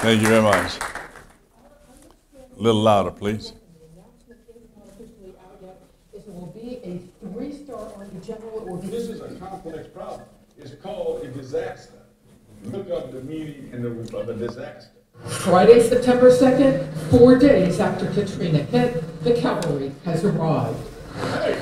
Thank you very much. A little louder, please. It will be a three-star Army general. It This is a complex problem. It's called a disaster. Look up the meaning and the, of a disaster. Friday, September 2nd, four days after Katrina hit, the cavalry has arrived. Hey,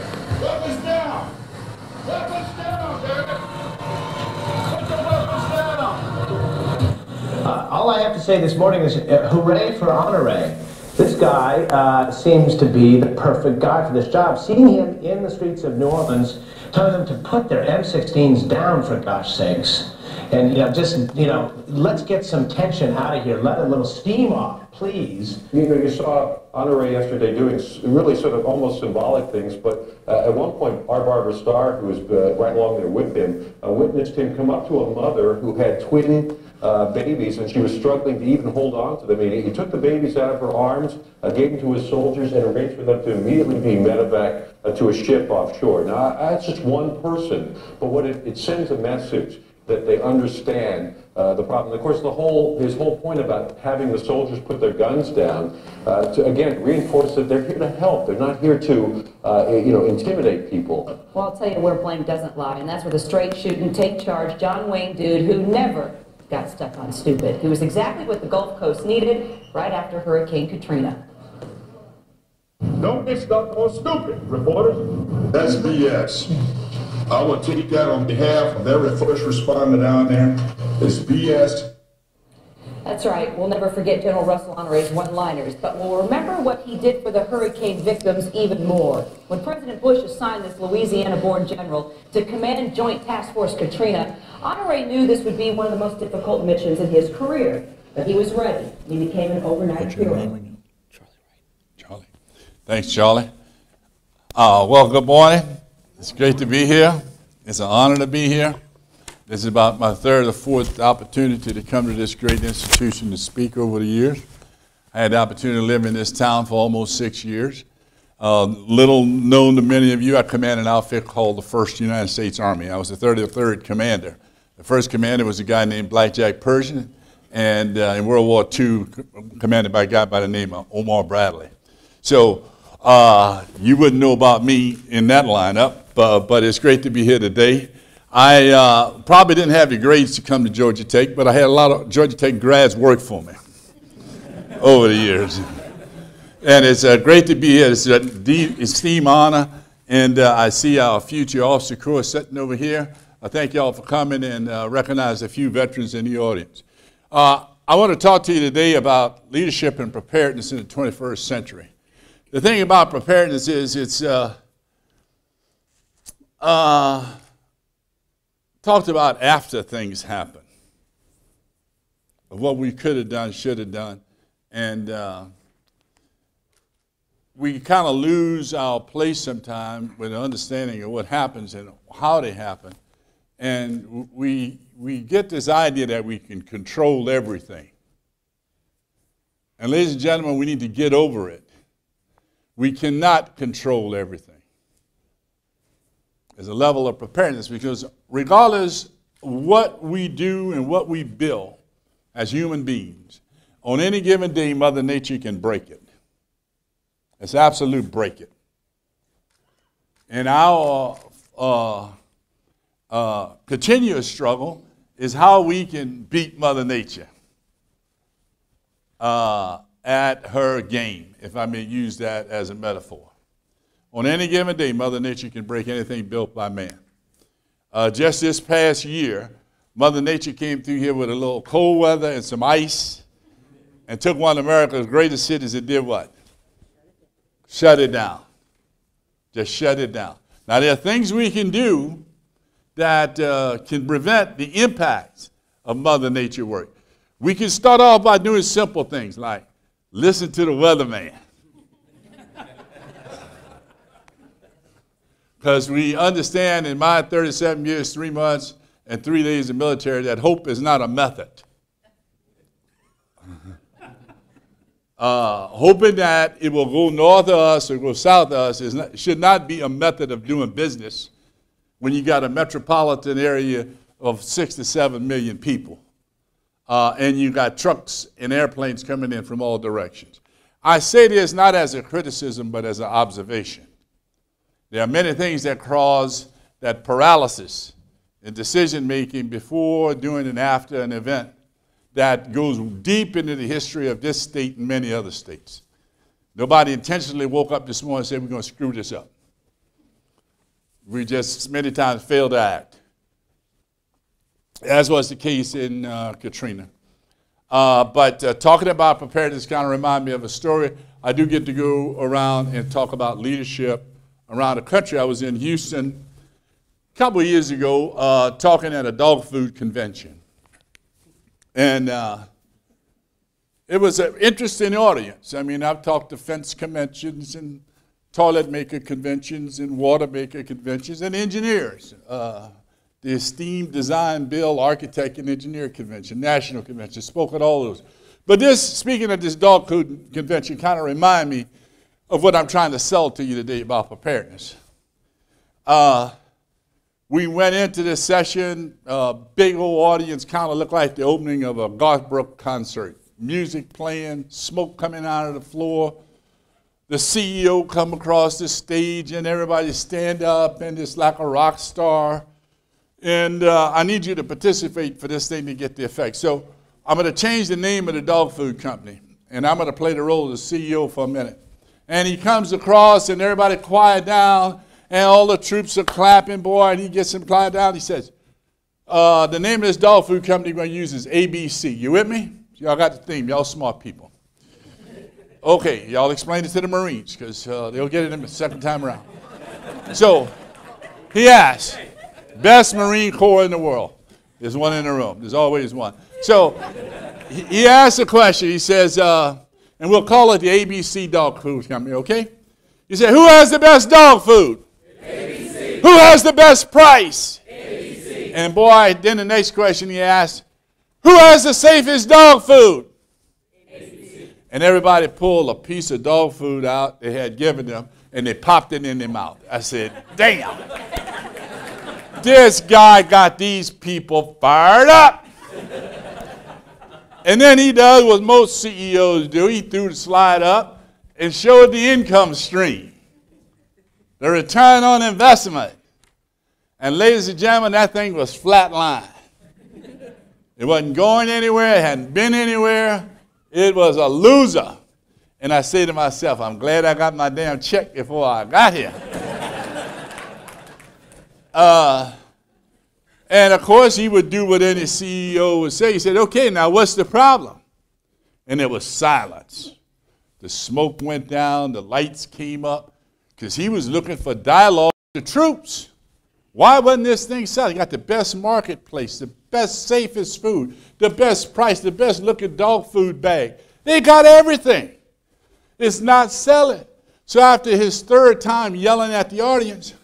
all I have to say this morning is uh, hooray for Honore. This guy uh, seems to be the perfect guy for this job. Seeing him in the streets of New Orleans, telling them to put their M16s down for gosh sakes. And you know, just you know, let's get some tension out of here. Let a little steam off, please. You know, you saw Honore yesterday doing really sort of almost symbolic things, but uh, at one point, our Barbara Starr, who was uh, right along there with him, uh, witnessed him come up to a mother who had twin uh, babies, and she was struggling to even hold on to them. He, he took the babies out of her arms, uh, gave them to his soldiers, and arranged for them to immediately be medevac uh, to a ship offshore. Now, that's just one person, but what it, it sends a message that they understand uh, the problem. Of course, the whole his whole point about having the soldiers put their guns down uh, to again reinforce that they're here to help. They're not here to uh, you know intimidate people. Well, I'll tell you where blame doesn't lie, and that's where the straight shooting, take charge, John Wayne dude who never got stuck on stupid. He was exactly what the Gulf Coast needed right after Hurricane Katrina. Don't get stuck on stupid, reporters. That's BS. I will take that on behalf of every first responder down there. It's BS. That's right. We'll never forget General Russel Honore's one-liners, but we'll remember what he did for the hurricane victims even more. When President Bush assigned this Louisiana-born general to command Joint Task Force Katrina, Honore knew this would be one of the most difficult missions in his career. But he was ready. He became an overnight hero. Charlie. Thanks, Charlie. Uh, well, good morning. It's great to be here. It's an honor to be here. This is about my third or fourth opportunity to come to this great institution to speak over the years. I had the opportunity to live in this town for almost six years. Uh, little known to many of you, I commanded an outfit called the 1st United States Army. I was the 33rd commander. The first commander was a guy named Blackjack Pershing, and uh, in World War II, commanded by a guy by the name of Omar Bradley. So uh, you wouldn't know about me in that lineup, uh, but it's great to be here today. I uh, probably didn't have the grades to come to Georgia Tech, but I had a lot of Georgia Tech grads work for me over the years. And it's uh, great to be here. It's a deep esteem honor, and uh, I see our future officer corps sitting over here. I thank y'all for coming and uh, recognize a few veterans in the audience. Uh, I want to talk to you today about leadership and preparedness in the 21st century. The thing about preparedness is it's uh, uh, talked about after things happen, of what we could have done, should have done, and uh, we kind of lose our place sometimes with an understanding of what happens and how they happen, and we we get this idea that we can control everything. And ladies and gentlemen, we need to get over it. We cannot control everything. There's a level of preparedness because regardless what we do and what we build as human beings, on any given day, Mother Nature can break it. It's absolute break it. And our uh, uh, continuous struggle is how we can beat Mother Nature uh, at her game, if I may use that as a metaphor. On any given day, Mother Nature can break anything built by man. Uh, just this past year, Mother Nature came through here with a little cold weather and some ice and took one of America's greatest cities and did what? Shut it down. Just shut it down. Now, there are things we can do that uh, can prevent the impacts of Mother Nature work. We can start off by doing simple things like listen to the weatherman. Because we understand in my 37 years, three months, and three days in the military that hope is not a method. Uh, hoping that it will go north of us or go south of us is not, should not be a method of doing business when you got a metropolitan area of six to seven million people. uh, and you got trucks and airplanes coming in from all directions. I say this not as a criticism, but as an observation. There are many things that cause that paralysis in decision making before, during, and after an event that goes deep into the history of this state and many other states. Nobody intentionally woke up this morning and said, We're going to screw this up. We just many times failed to act, as was the case in uh, Katrina. Uh, but uh, talking about preparedness kind of remind me of a story. I do get to go around and talk about leadership around the country. I was in Houston a couple of years ago uh, talking at a dog food convention. And uh, it was an interesting audience. I mean, I've talked to fence conventions and toilet maker conventions and water maker conventions and engineers. Uh, the esteemed design, build, architect, and engineer convention, national convention, spoke at all those. But this, speaking of this dog food convention, kind of remind me of what I'm trying to sell to you today about preparedness. Uh, we went into this session, uh, big old audience, kind of looked like the opening of a Garth Brooks concert. Music playing, smoke coming out of the floor. The CEO come across the stage and everybody stand up and it's like a rock star. And uh, I need you to participate for this thing to get the effect. So I'm going to change the name of the dog food company and I'm going to play the role of the CEO for a minute. And he comes across and everybody quiet down and all the troops are clapping, boy, and he gets them quiet down. He says, uh, the name of this dog food company we're going to use is ABC. You with me? Y'all got the theme. Y'all smart people. Okay, y'all explain it to the Marines because uh, they'll get it the second time around. So he asked, best Marine Corps in the world. There's one in the room. There's always one. So he, asked a question. He says, uh, and we'll call it the ABC Dog Food Company, okay? You said, who has the best dog food? ABC. Who has the best price? ABC. And boy, then the next question he asked, who has the safest dog food? ABC. And everybody pulled a piece of dog food out they had given them and they popped it in their mouth. I said, damn. this guy got these people fired up. And then he does what most CEOs do. He threw the slide up and showed the income stream, the return on investment. And ladies and gentlemen, that thing was flat line. It wasn't going anywhere, it hadn't been anywhere. It was a loser. And I say to myself, I'm glad I got my damn check before I got here. uh, and of course, he would do what any CEO would say. He said, Okay, now what's the problem? And there was silence. The smoke went down, the lights came up, because he was looking for dialogue with the troops. Why wasn't this thing selling? He got the best marketplace, the best, safest food, the best price, the best looking dog food bag. They got everything. It's not selling. So after his third time yelling at the audience,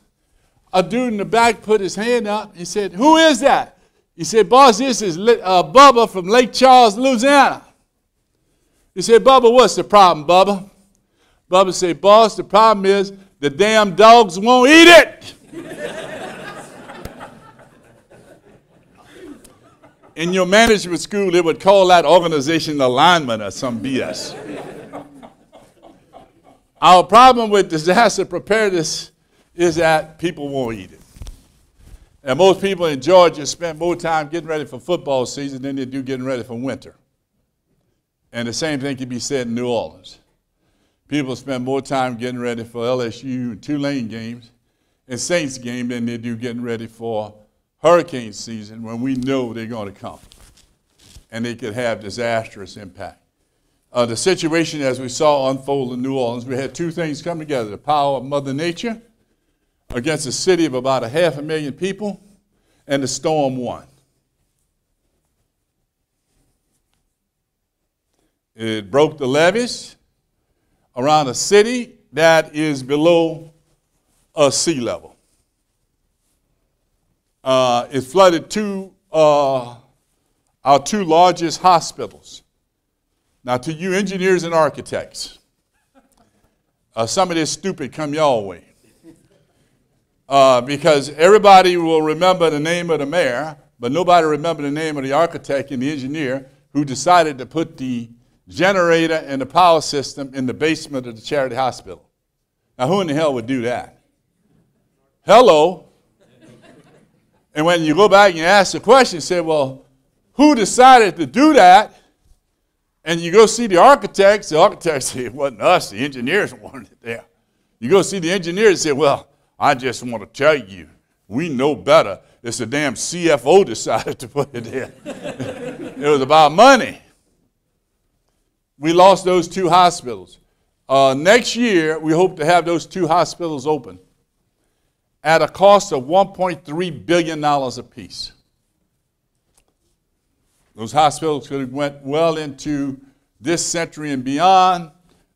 a dude in the back put his hand up. He said, Who is that? He said, Boss, this is uh, Bubba from Lake Charles, Louisiana. He said, Bubba, what's the problem, Bubba? Bubba said, Boss, the problem is the damn dogs won't eat it. In your management school, they would call that organization alignment or some BS. Our problem with disaster preparedness is that people won't eat it. And most people in Georgia spend more time getting ready for football season than they do getting ready for winter. And the same thing can be said in New Orleans. People spend more time getting ready for LSU and Tulane games and Saints game than they do getting ready for hurricane season when we know they're going to come. And they could have disastrous impact. Uh, the situation as we saw unfold in New Orleans, we had two things come together the power of Mother Nature against a city of about a half a million people, and the storm won. It broke the levees around a city that is below a sea level. Uh, it flooded two, uh, our two largest hospitals. Now, to you engineers and architects, uh, some of this stupid come your way uh, because everybody will remember the name of the mayor, but nobody remember the name of the architect and the engineer who decided to put the generator and the power system in the basement of the charity hospital. Now, who in the hell would do that? Hello. And when you go back and you ask the question, you say, well, who decided to do that? And you go see the architects, the architects say, it wasn't us, the engineers wanted it there. You go see the engineers and say, well, I just want to tell you, we know better. It's the damn CFO decided to put it there. it was about money. We lost those two hospitals. Uh, next year, we hope to have those two hospitals open at a cost of $1.3 billion apiece. Those hospitals could have went well into this century and beyond,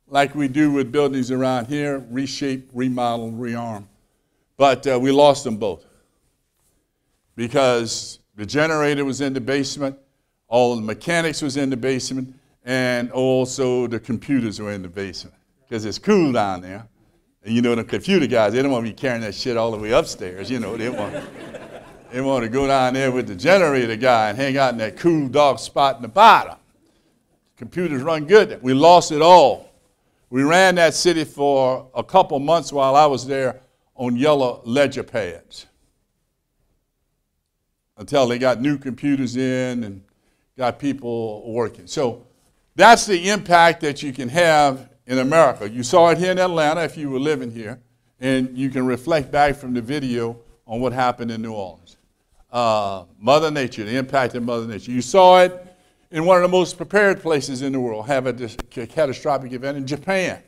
like we do with buildings around here, reshape, remodel, rearm. But uh, we lost them both because the generator was in the basement, all the mechanics was in the basement, and also the computers were in the basement because it's cool down there. And you know, the computer guys, they don't want to be carrying that shit all the way upstairs. You know, they want, they want to go down there with the generator guy and hang out in that cool, dark spot in the bottom. Computers run good. We lost it all. We ran that city for a couple months while I was there on yellow ledger pads until they got new computers in and got people working. So that's the impact that you can have in America. You saw it here in Atlanta if you were living here, and you can reflect back from the video on what happened in New Orleans. Uh, Mother Nature, the impact of Mother Nature. You saw it in one of the most prepared places in the world, have a, a catastrophic event in Japan.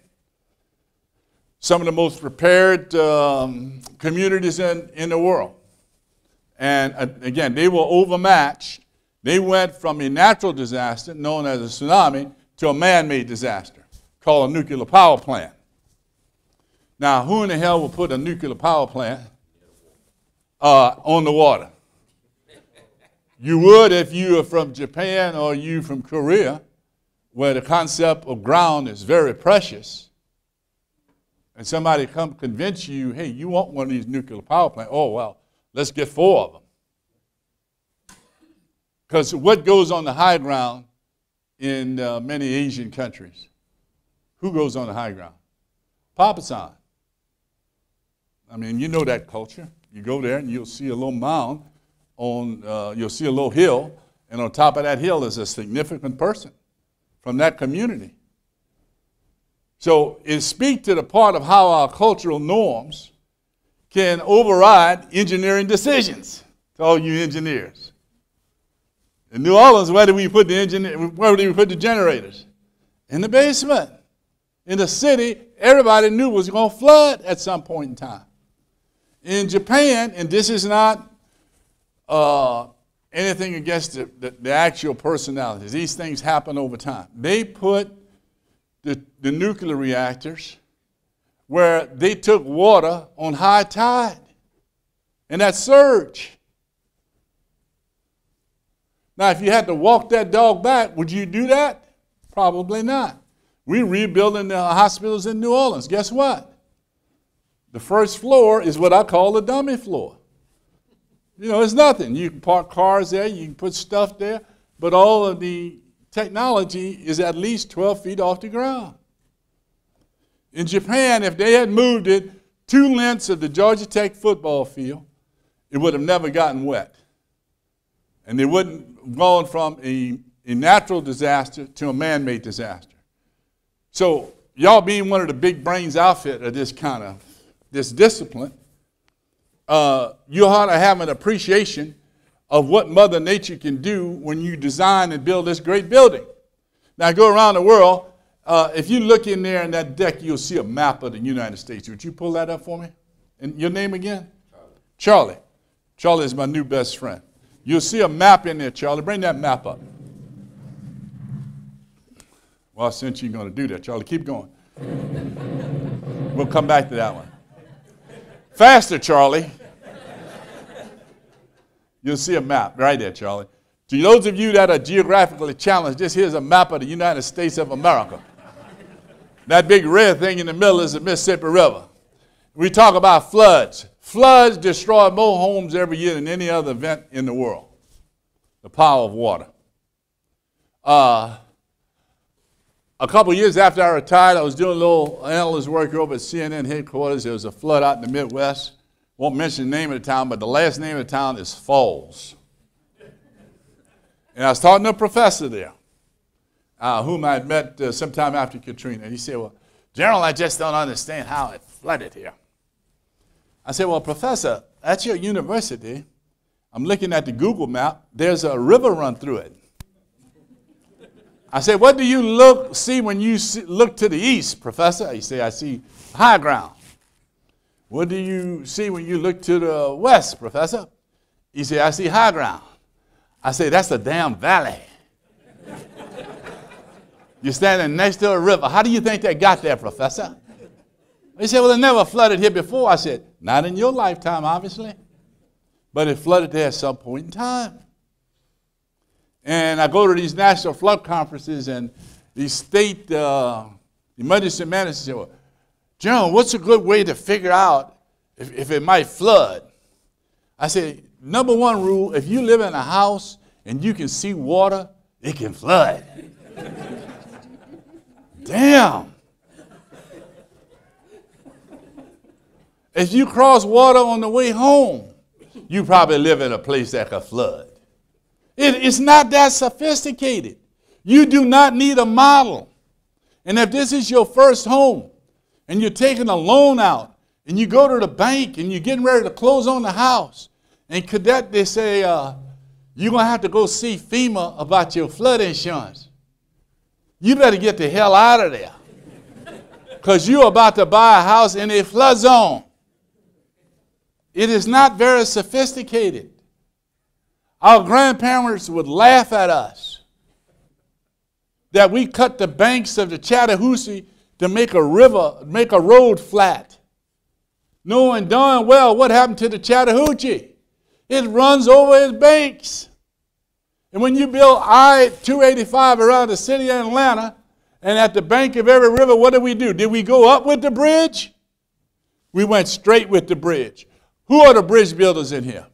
Some of the most prepared um, communities in, in the world. And uh, again, they were overmatched. They went from a natural disaster known as a tsunami to a man made disaster called a nuclear power plant. Now, who in the hell will put a nuclear power plant uh, on the water? You would if you are from Japan or you from Korea, where the concept of ground is very precious. And somebody come convince you, hey, you want one of these nuclear power plants. Oh, well, let's get four of them. Because what goes on the high ground in uh, many Asian countries? Who goes on the high ground? Papasan. I mean, you know that culture. You go there and you'll see a little mound on, uh, you'll see a little hill, and on top of that hill is a significant person from that community. So it speaks to the part of how our cultural norms can override engineering decisions. To all you engineers. In New Orleans, where do we put the engineer, where do we put the generators? In the basement in the city, everybody knew was going to flood at some point in time. In Japan, and this is not uh, anything against the, the, the, actual personalities, these things happen over time. They put the, the nuclear reactors where they took water on high tide and that surge. Now, if you had to walk that dog back, would you do that? Probably not. We're rebuilding the hospitals in New Orleans. Guess what? The first floor is what I call the dummy floor. You know, it's nothing. You can park cars there, you can put stuff there, but all of the technology is at least 12 feet off the ground. In Japan, if they had moved it two lengths of the Georgia Tech football field, it would have never gotten wet. And they wouldn't have gone from a, a natural disaster to a man made disaster. So, y'all being one of the big brains outfit of this kind of this discipline, uh, you ought to have an appreciation of what Mother Nature can do when you design and build this great building. Now, go around the world. Uh, if you look in there in that deck, you'll see a map of the United States. Would you pull that up for me? And your name again? Charlie. Charlie. Charlie is my new best friend. You'll see a map in there, Charlie. Bring that map up. Well, since you're going to do that, Charlie, keep going. We'll come back to that one. Faster, Charlie. You'll see a map right there, Charlie. To those of you that are geographically challenged, this here's a map of the United States of America. That big red thing in the middle is the Mississippi River. We talk about floods. Floods destroy more homes every year than any other event in the world. The power of water. Uh, a couple years after I retired, I was doing a little analyst work over at CNN headquarters. There was a flood out in the Midwest. Won't mention the name of the town, but the last name of the town is Falls. And I was talking to a professor there, uh, whom I had met uh, sometime after Katrina. And he said, Well, General, I just don't understand how it flooded here. I said, Well, Professor, at your university, I'm looking at the Google map, there's a river run through it. I said, What do you look, see when you see, look to the east, Professor? He said, I see high ground. What do you see when you look to the west, Professor? He said, I see high ground. I say, That's a damn valley. You're standing next to a river. How do you think they got there, Professor? He said, Well, it never flooded here before. I said, Not in your lifetime, obviously. But it flooded there at some point in time. And I go to these national flood conferences, and these state uh, emergency managers say, Well, John, what's a good way to figure out if, if it might flood? I said, Number one rule if you live in a house and you can see water, it can flood. Damn. If you cross water on the way home, you probably live in a place that could flood. It, it's not that sophisticated. You do not need a model. And if this is your first home and you're taking a loan out and you go to the bank and you're getting ready to close on the house, and cadet, they say, uh, you're going to have to go see FEMA about your flood insurance. You better get the hell out of there because you're about to buy a house in a flood zone. It is not very sophisticated. Our grandparents would laugh at us that we cut the banks of the Chattahoochee to make a river, make a road flat, knowing darn well what happened to the Chattahoochee. It runs over its banks. And when you build I 285 around the city of Atlanta, and at the bank of every river, what did we do? Did we go up with the bridge? We went straight with the bridge. Who are the bridge builders in here?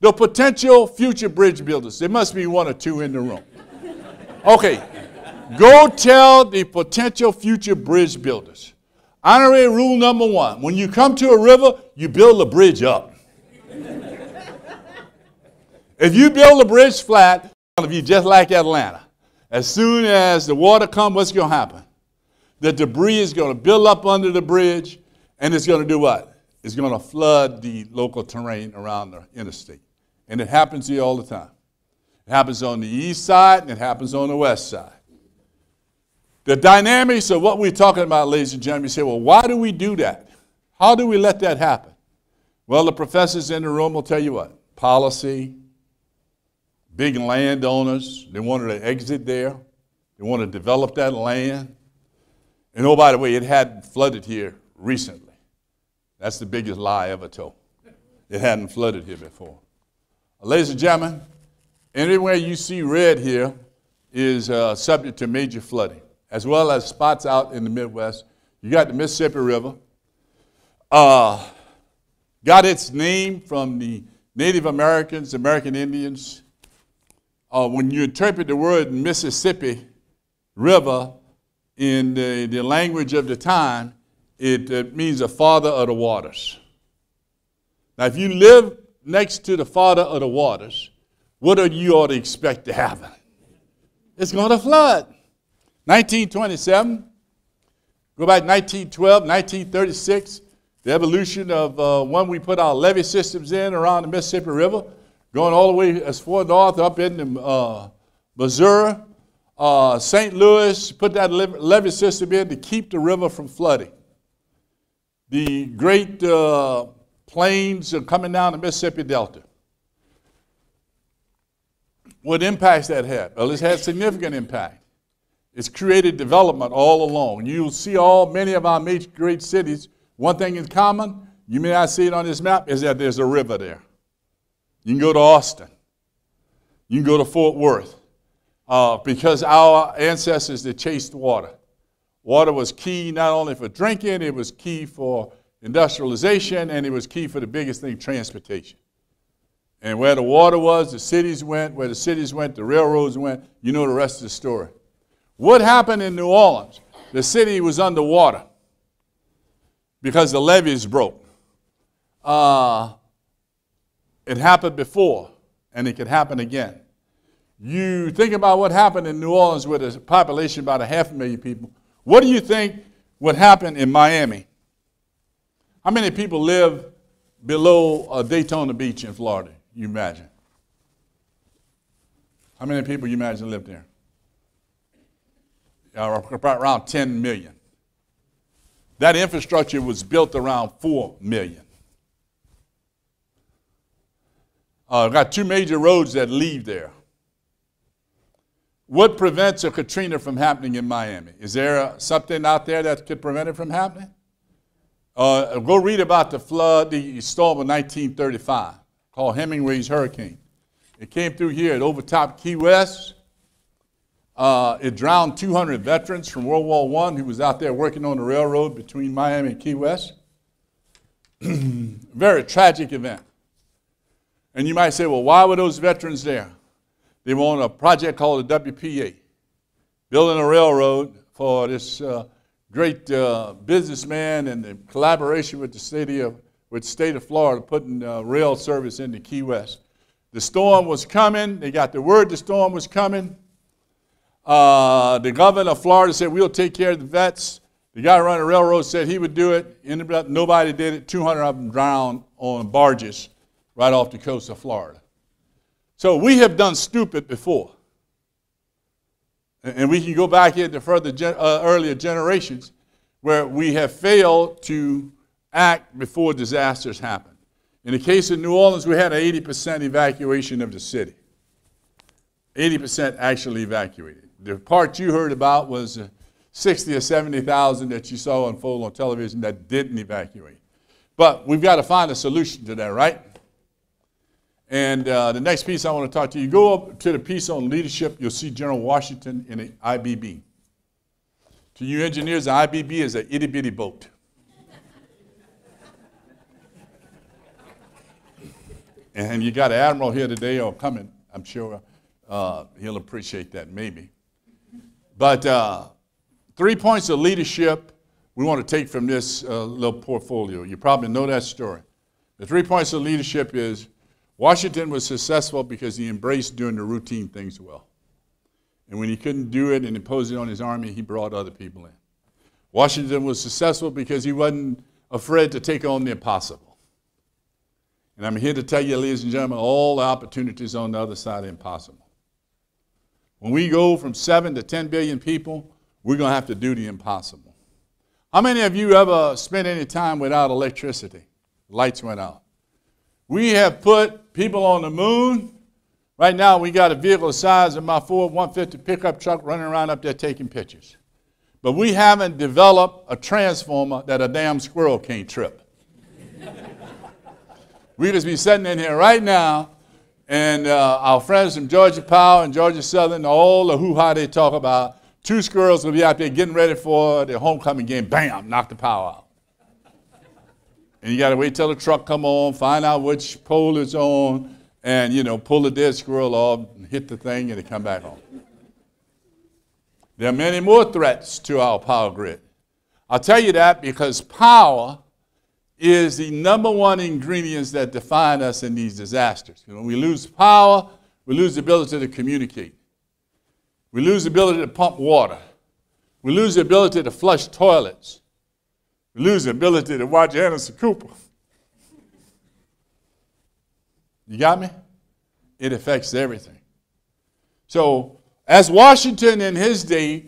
The potential future bridge builders. There must be one or two in the room. Okay, go tell the potential future bridge builders. Honoré rule number one when you come to a river, you build a bridge up. if you build a bridge flat, of you just like Atlanta. As soon as the water comes, what's going to happen? The debris is going to build up under the bridge, and it's going to do what? It's going to flood the local terrain around the interstate. And it happens here all the time. It happens on the east side, and it happens on the west side. The dynamics of what we're talking about, ladies and gentlemen, you say, well, why do we do that? How do we let that happen? Well, the professors in the room will tell you what policy, big landowners, they wanted to exit there, they want to develop that land. And oh, by the way, it hadn't flooded here recently. That's the biggest lie ever told. It hadn't flooded here before. Ladies and gentlemen, anywhere you see red here is uh, subject to major flooding, as well as spots out in the Midwest. You got the Mississippi River. Uh, got its name from the Native Americans, American Indians. Uh, when you interpret the word Mississippi River in the, the language of the time, it, it means the father of the waters. Now, if you live next to the father of the waters, what do you ought to expect to happen? It's going to flood. 1927, go back 1912, 1936, the evolution of uh, when we put our levee systems in around the Mississippi River, going all the way as far north up into uh, Missouri, uh, St. Louis, put that levee system in to keep the river from flooding. The great uh, plains are coming down the Mississippi Delta. What impacts that had? Well, it's had significant impact. It's created development all along. You'll see all many of our major great cities. One thing in common, you may not see it on this map, is that there's a river there. You can go to Austin. You can go to Fort Worth. Uh, because our ancestors, they chased water. Water was key not only for drinking, it was key for industrialization, and it was key for the biggest thing, transportation. And where the water was, the cities went. Where the cities went, the railroads went. You know the rest of the story. What happened in New Orleans? The city was underwater because the levees broke. Uh, it happened before, and it could happen again. You think about what happened in New Orleans with a population about a half a million people. What do you think would happen in Miami? How many people live below uh, Daytona Beach in Florida? You imagine. How many people you imagine live there? Uh, around 10 million. That infrastructure was built around 4 million. Uh, got two major roads that leave there. What prevents a Katrina from happening in Miami? Is there something out there that could prevent it from happening? Uh, go read about the flood, the storm of 1935 called Hemingway's Hurricane. It came through here. It overtopped Key West. Uh, it drowned 200 veterans from World War I who was out there working on the railroad between Miami and Key West. Very tragic event. And you might say, well, why were those veterans there? They were on a project called the WPA, building a railroad for this uh, great uh, businessman and the collaboration with the city of, with state of Florida, putting uh, rail service into Key West. The storm was coming. They got the word the storm was coming. Uh, the governor of Florida said, We'll take care of the vets. The guy running the railroad said he would do it. Ended up, nobody did it. 200 of them drowned on barges right off the coast of Florida. So we have done stupid before. And we can go back into further gen- uh, earlier generations where we have failed to act before disasters happen. In the case of New Orleans, we had an 80% evacuation of the city. 80% actually evacuated. The part you heard about was uh, 60 or 70,000 that you saw unfold on television that didn't evacuate. But we've got to find a solution to that, right? And uh, the next piece I want to talk to you, go up to the piece on leadership, you'll see General Washington in an IBB. To you engineers, the IBB is an itty bitty boat. and you got an admiral here today, or coming, I'm sure. Uh, he'll appreciate that, maybe. But uh, three points of leadership we want to take from this uh, little portfolio. You probably know that story. The three points of leadership is Washington was successful because he embraced doing the routine things well. And when he couldn't do it and impose it on his army, he brought other people in. Washington was successful because he wasn't afraid to take on the impossible. And I'm here to tell you, ladies and gentlemen, all the opportunities on the other side are impossible. When we go from 7 to 10 billion people, we're going to have to do the impossible. How many of you ever spent any time without electricity? Lights went out. We have put people on the moon. Right now, we got a vehicle the size of my Ford 150 pickup truck running around up there taking pictures. But we haven't developed a transformer that a damn squirrel can't trip. we just be sitting in here right now, and uh, our friends from Georgia Power and Georgia Southern, all the hoo-ha they talk about, two squirrels will be out there getting ready for their homecoming game. Bam, knock the power out. And you got to wait till the truck come on, find out which pole it's on, and, you know, pull the dead squirrel off, and hit the thing, and it come back on. There are many more threats to our power grid. I'll tell you that because power is the number one ingredients that define us in these disasters. When we lose power, we lose the ability to communicate. We lose the ability to pump water. We lose the ability to flush toilets We lose the ability to watch Anderson Cooper. You got me? It affects everything. So, as Washington in his day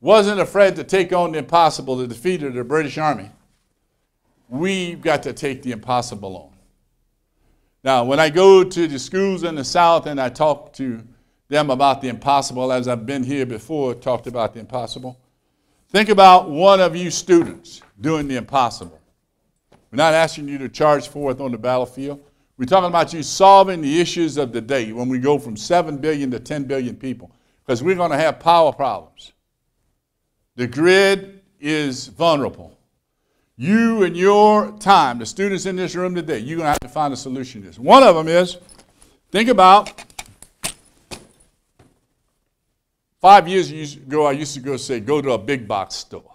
wasn't afraid to take on the impossible to defeat the British Army, we've got to take the impossible on. Now, when I go to the schools in the South and I talk to them about the impossible, as I've been here before, talked about the impossible, think about one of you students doing the impossible. We're not asking you to charge forth on the battlefield. We're talking about you solving the issues of the day when we go from 7 billion to 10 billion people, because we're going to have power problems. The grid is vulnerable. You and your time, the students in this room today, you're going to have to find a solution to this. One of them is think about five years ago, I used to go say, go to a big box store.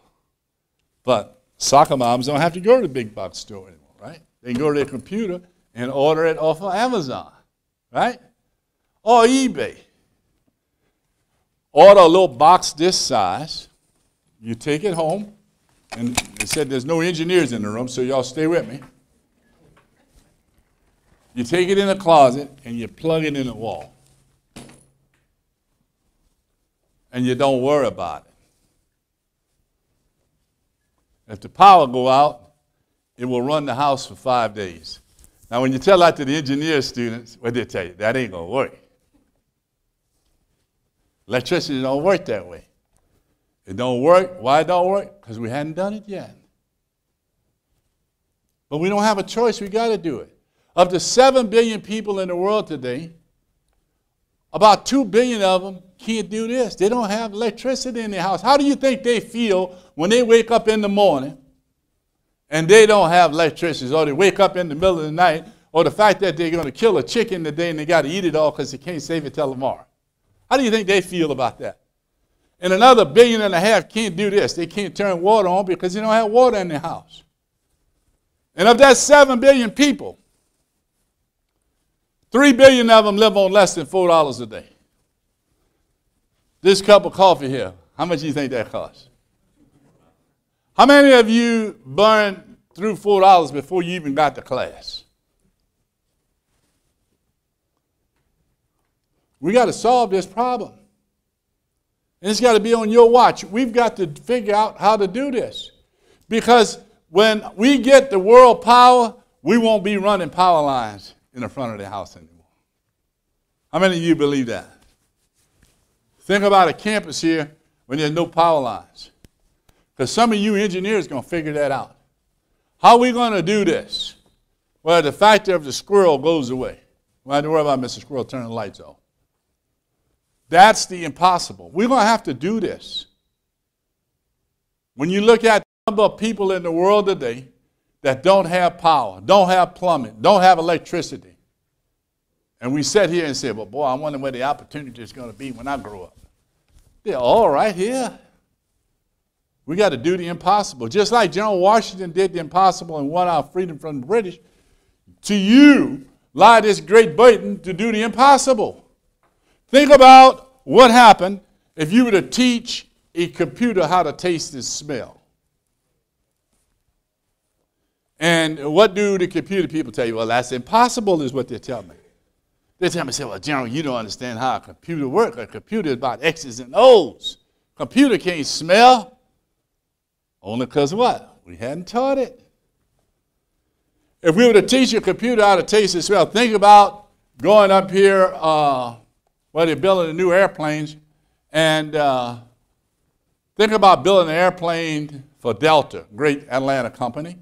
But soccer moms don't have to go to the big box store anymore, right? They can go to their computer and order it off of Amazon, right? Or eBay. Order a little box this size. You take it home, and they said there's no engineers in the room, so y'all stay with me. You take it in a closet and you plug it in the wall. And you don't worry about it. If the power go out, it will run the house for five days. Now, when you tell that to the engineer students, what they tell you? That ain't gonna work. Electricity don't work that way. It don't work. Why it don't work? Because we hadn't done it yet. But we don't have a choice. We got to do it. Of the 7 billion people in the world today, about 2 billion of them can't do this. They don't have electricity in their house. How do you think they feel when they wake up in the morning and they don't have electricity, or they wake up in the middle of the night, or the fact that they're going to kill a chicken today and they got to eat it all because they can't save it till tomorrow? How do you think they feel about that? And another billion and a half can't do this. They can't turn water on because they don't have water in their house. And of that 7 billion people, 3 billion of them live on less than $4 a day. This cup of coffee here, how much do you think that costs? How many of you burned through $4 before you even got to class? We got to solve this problem. And it's got to be on your watch. We've got to figure out how to do this. Because when we get the world power, we won't be running power lines in the front of the house anymore. How many of you believe that? Think about a campus here when there's no power lines. Because some of you engineers are going to figure that out. How are we going to do this? Well, the factor of the squirrel goes away. We don't have to worry about Mr. Squirrel turning the lights off. That's the impossible. We're going to have to do this. When you look at the number of people in the world today that don't have power, don't have plumbing, don't have electricity, and we sit here and say, well, boy, I wonder where the opportunity is going to be when I grow up. They're all right here. We got to do the impossible. Just like General Washington did the impossible and won our freedom from the British, to you lie this great burden to do the impossible. Think about what happened if you were to teach a computer how to taste and smell. And what do the computer people tell you? Well, that's impossible, is what they tell me. They tell me, say, well, General, you don't understand how a computer works. A computer is about X's and O's. Computer can't smell. Only because what? We hadn't taught it. If we were to teach a computer how to taste and smell, think about going up here uh, where they're building new airplanes, and uh, think about building an airplane for Delta, great Atlanta company,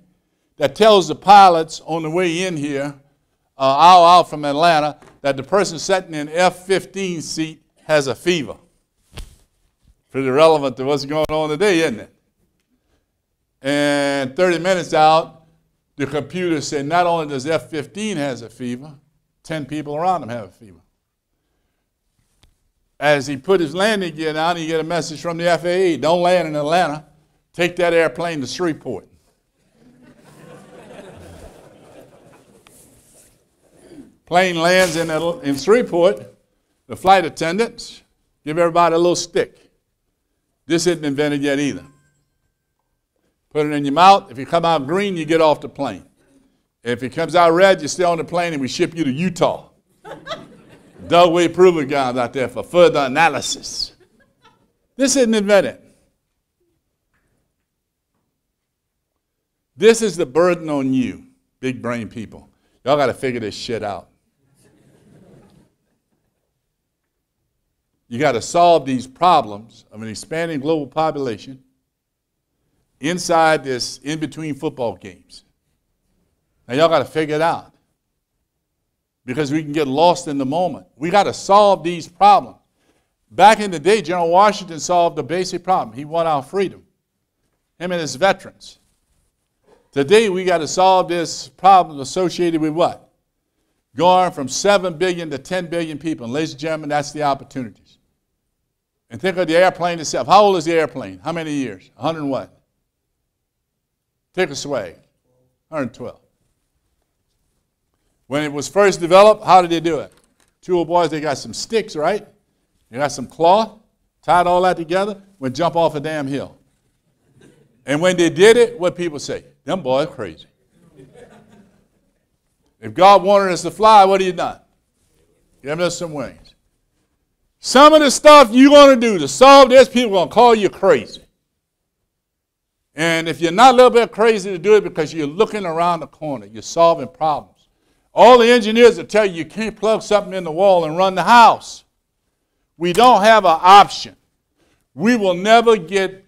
that tells the pilots on the way in here, uh, hour out from Atlanta, that the person sitting in F-15 seat has a fever. Pretty relevant to what's going on today, isn't it? And 30 minutes out, the computer said not only does F-15 has a fever, 10 people around him have a fever. As he put his landing gear down, he get a message from the FAA, don't land in Atlanta, take that airplane to Shreveport. Plane lands in, in Shreveport. The flight attendants give everybody a little stick. This isn't invented yet either. Put it in your mouth. If you come out green, you get off the plane. If it comes out red, you stay on the plane and we ship you to Utah. Dugway proving grounds out there for further analysis. This isn't invented. This is the burden on you, big brain people. Y'all got to figure this shit out. You got to solve these problems of an expanding global population inside this in between football games. Now, y'all got to figure it out because we can get lost in the moment. We got to solve these problems. Back in the day, General Washington solved a basic problem. He won our freedom, him and his veterans. Today we got to solve this problem associated with what? Going from 7 billion to 10 billion people. And ladies and gentlemen, that's the opportunities. And think of the airplane itself. How old is the airplane? How many years? 100 what? Take a swag. 112. When it was first developed, how did they do it? Two old boys, they got some sticks, right? They got some cloth, tied all that together, went jump off a damn hill. And when they did it, what people say? Them boys crazy. If God wanted us to fly, what you done? Give us some wings. Some of the stuff you're going to do to solve this, people are going to call you crazy. And if you're not a little bit crazy to do it because you're looking around the corner, you're solving problems. All the engineers will tell you you can't plug something in the wall and run the house. We don't have an option. We will never get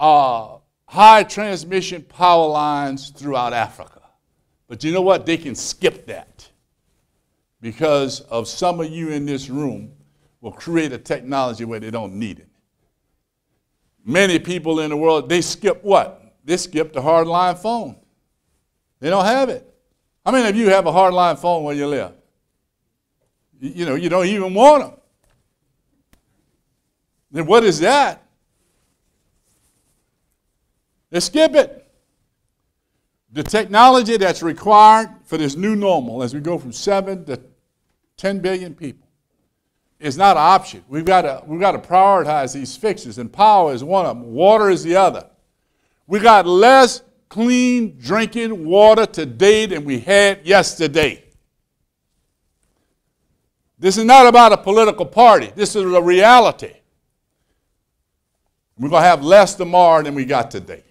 uh, high transmission power lines throughout Africa. But you know what? They can skip that because of some of you in this room will create a technology where they don't need it. Many people in the world, they skip what? They skip the hardline phone. They don't have it. How many of you have a hardline phone where you live? You know, you don't even want them. Then what is that? They skip it. The technology that's required for this new normal as we go from 7 to 10 billion people is not an option. We've got to, we've got to prioritize these fixes, and power is one of them. Water is the other. We got less clean drinking water today than we had yesterday. This is not about a political party. This is a reality. We're going to have less tomorrow than we got today.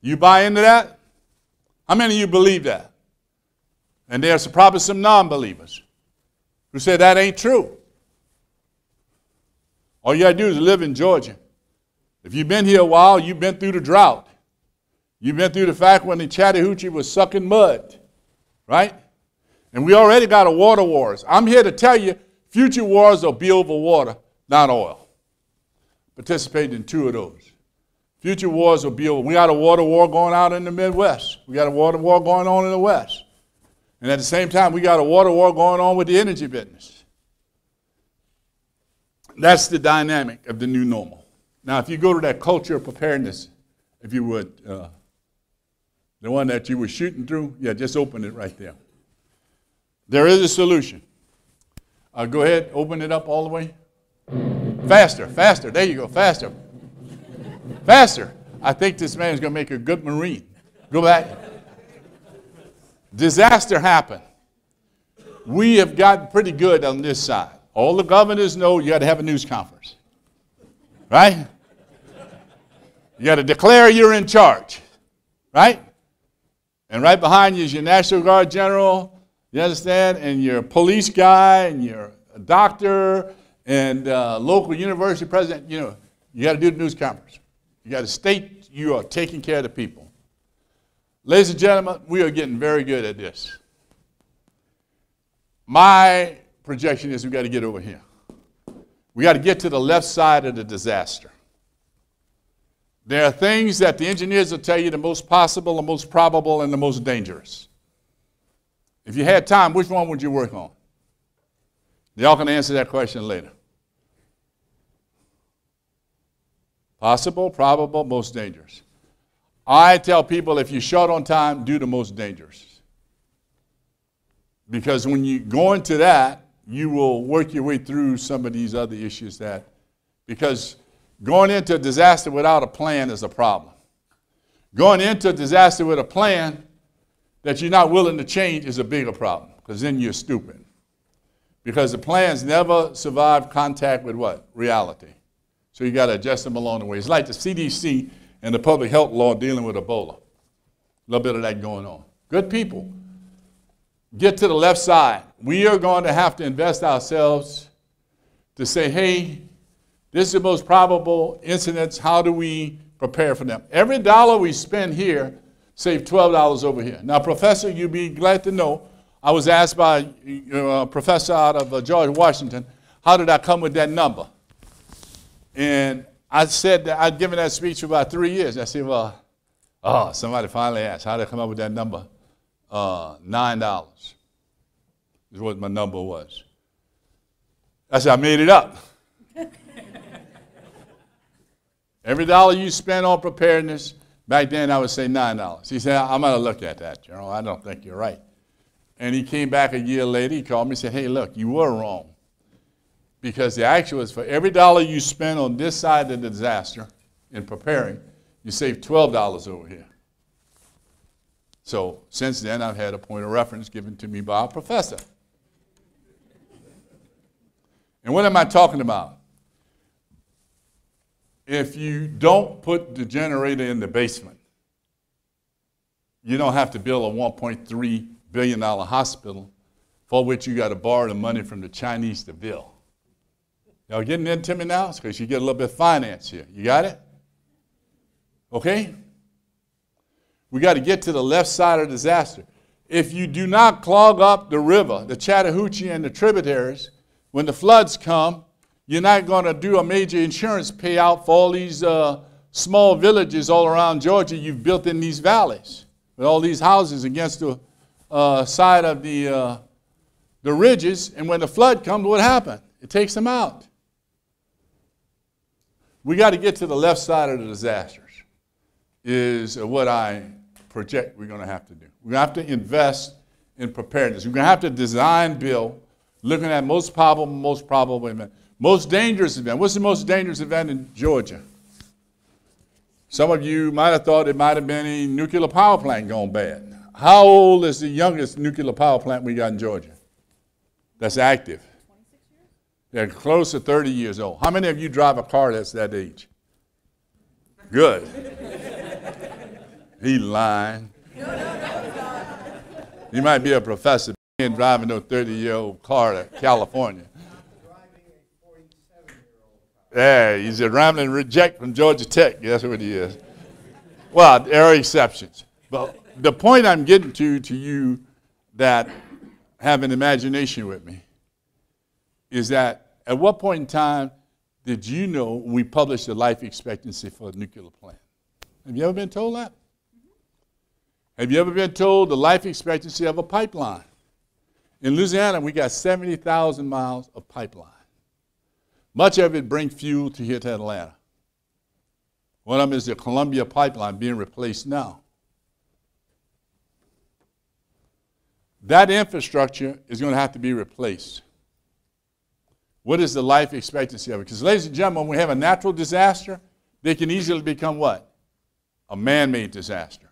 You buy into that? How many of you believe that? And there's probably some non believers who say that ain't true. All you got to do is live in Georgia. If you've been here a while, you've been through the drought. You've been through the fact when the Chattahoochee was sucking mud, right? And we already got a water wars. I'm here to tell you, future wars will be over water, not oil. Participate in two of those. Future wars will be over. We got a water war going out in the Midwest. We got a water war going on in the West. And at the same time, we got a water war going on with the energy business. That's the dynamic of the new normal. Now, if you go to that culture of preparedness, if you would, uh, the one that you were shooting through, yeah, just open it right there. There is a solution. Uh, go ahead, open it up all the way. Faster, faster. There you go, faster. Faster. I think this man is going to make a good Marine. Go back. Disaster happened. We have gotten pretty good on this side. All the governors know you got to have a news conference. Right? You got to declare you're in charge. Right? And right behind you is your National Guard general, you understand? And your police guy, and your doctor, and uh, local university president. You know, you got to do the news conference. You got to state you are taking care of the people. Ladies and gentlemen, we are getting very good at this. My projection is we got to get over here. We got to get to the left side of the disaster. There are things that the engineers will tell you the most possible, the most probable, and the most dangerous. If you had time, which one would you work on? Y'all can answer that question later. Possible, probable, most dangerous. I tell people if you're short on time, do the most dangerous. Because when you go into that, you will work your way through some of these other issues that, because going into a disaster without a plan is a problem. Going into a disaster with a plan that you're not willing to change is a bigger problem, because then you're stupid. Because the plans never survive contact with what? Reality. So you got to adjust them along the way. It's like the CDC and the public health law dealing with Ebola. A little bit of that going on. Good people. Get to the left side. We are going to have to invest ourselves to say, hey, this is the most probable incidents. How do we prepare for them? Every dollar we spend here save $12 over here. Now, Professor, you'd be glad to know, I was asked by a professor out of uh, George Washington, how did I come with that number? And I said that I'd given that speech for about three years. I said, well, Oh, somebody finally asked, how did I come up with that number? Uh, $9 is what my number was. I said, I made it up. Every dollar you spend on preparedness, back then I would say $9. He said, I'm going to look at that, General. I don't think you're right. And he came back a year later, he called me and said, Hey, look, you were wrong. Because the actual is for every dollar you spend on this side of the disaster in preparing, you save $12 over here. So since then, I've had a point of reference given to me by a professor. And what am I talking about? If you don't put the generator in the basement, you don't have to build a $1.3 billion hospital for which you got to borrow the money from the Chinese to build. Y'all getting into me now? Because you get a little bit of finance here. You got it? Okay? We got to get to the left side of disaster. If you do not clog up the river, the Chattahoochee and the tributaries, when the floods come, you're not going to do a major insurance payout for all these uh, small villages all around Georgia you've built in these valleys with all these houses against the uh, side of the, uh, the ridges. And when the flood comes, what happens? It takes them out. We got to get to the left side of the disasters, is what I project we're going to have to do. We're going to have to invest in preparedness. We're going to have to design bill looking at most probable, most probable event. Most dangerous event. What's the most dangerous event in Georgia? Some of you might have thought it might have been a nuclear power plant gone bad. How old is the youngest nuclear power plant we got in Georgia that's active? They're close to 30 years old. How many of you drive a car that's that age? Good. he lying. You might be a professor and driving a 30 year old car to California. Yeah, he's a rambling reject from Georgia Tech. That's what he is. Well, there are exceptions. But the point I'm getting to, to you that have an imagination with me, is that at what point in time did you know we published the life expectancy for a nuclear plant? Have you ever been told that? Have you ever been told the life expectancy of a pipeline? In Louisiana, we got 70,000 miles of pipeline. Much of it brings fuel to here to Atlanta. One of them is the Columbia pipeline being replaced now. That infrastructure is going to have to be replaced. What is the life expectancy of it? Because, ladies and gentlemen, when we have a natural disaster, they can easily become what? A man made disaster.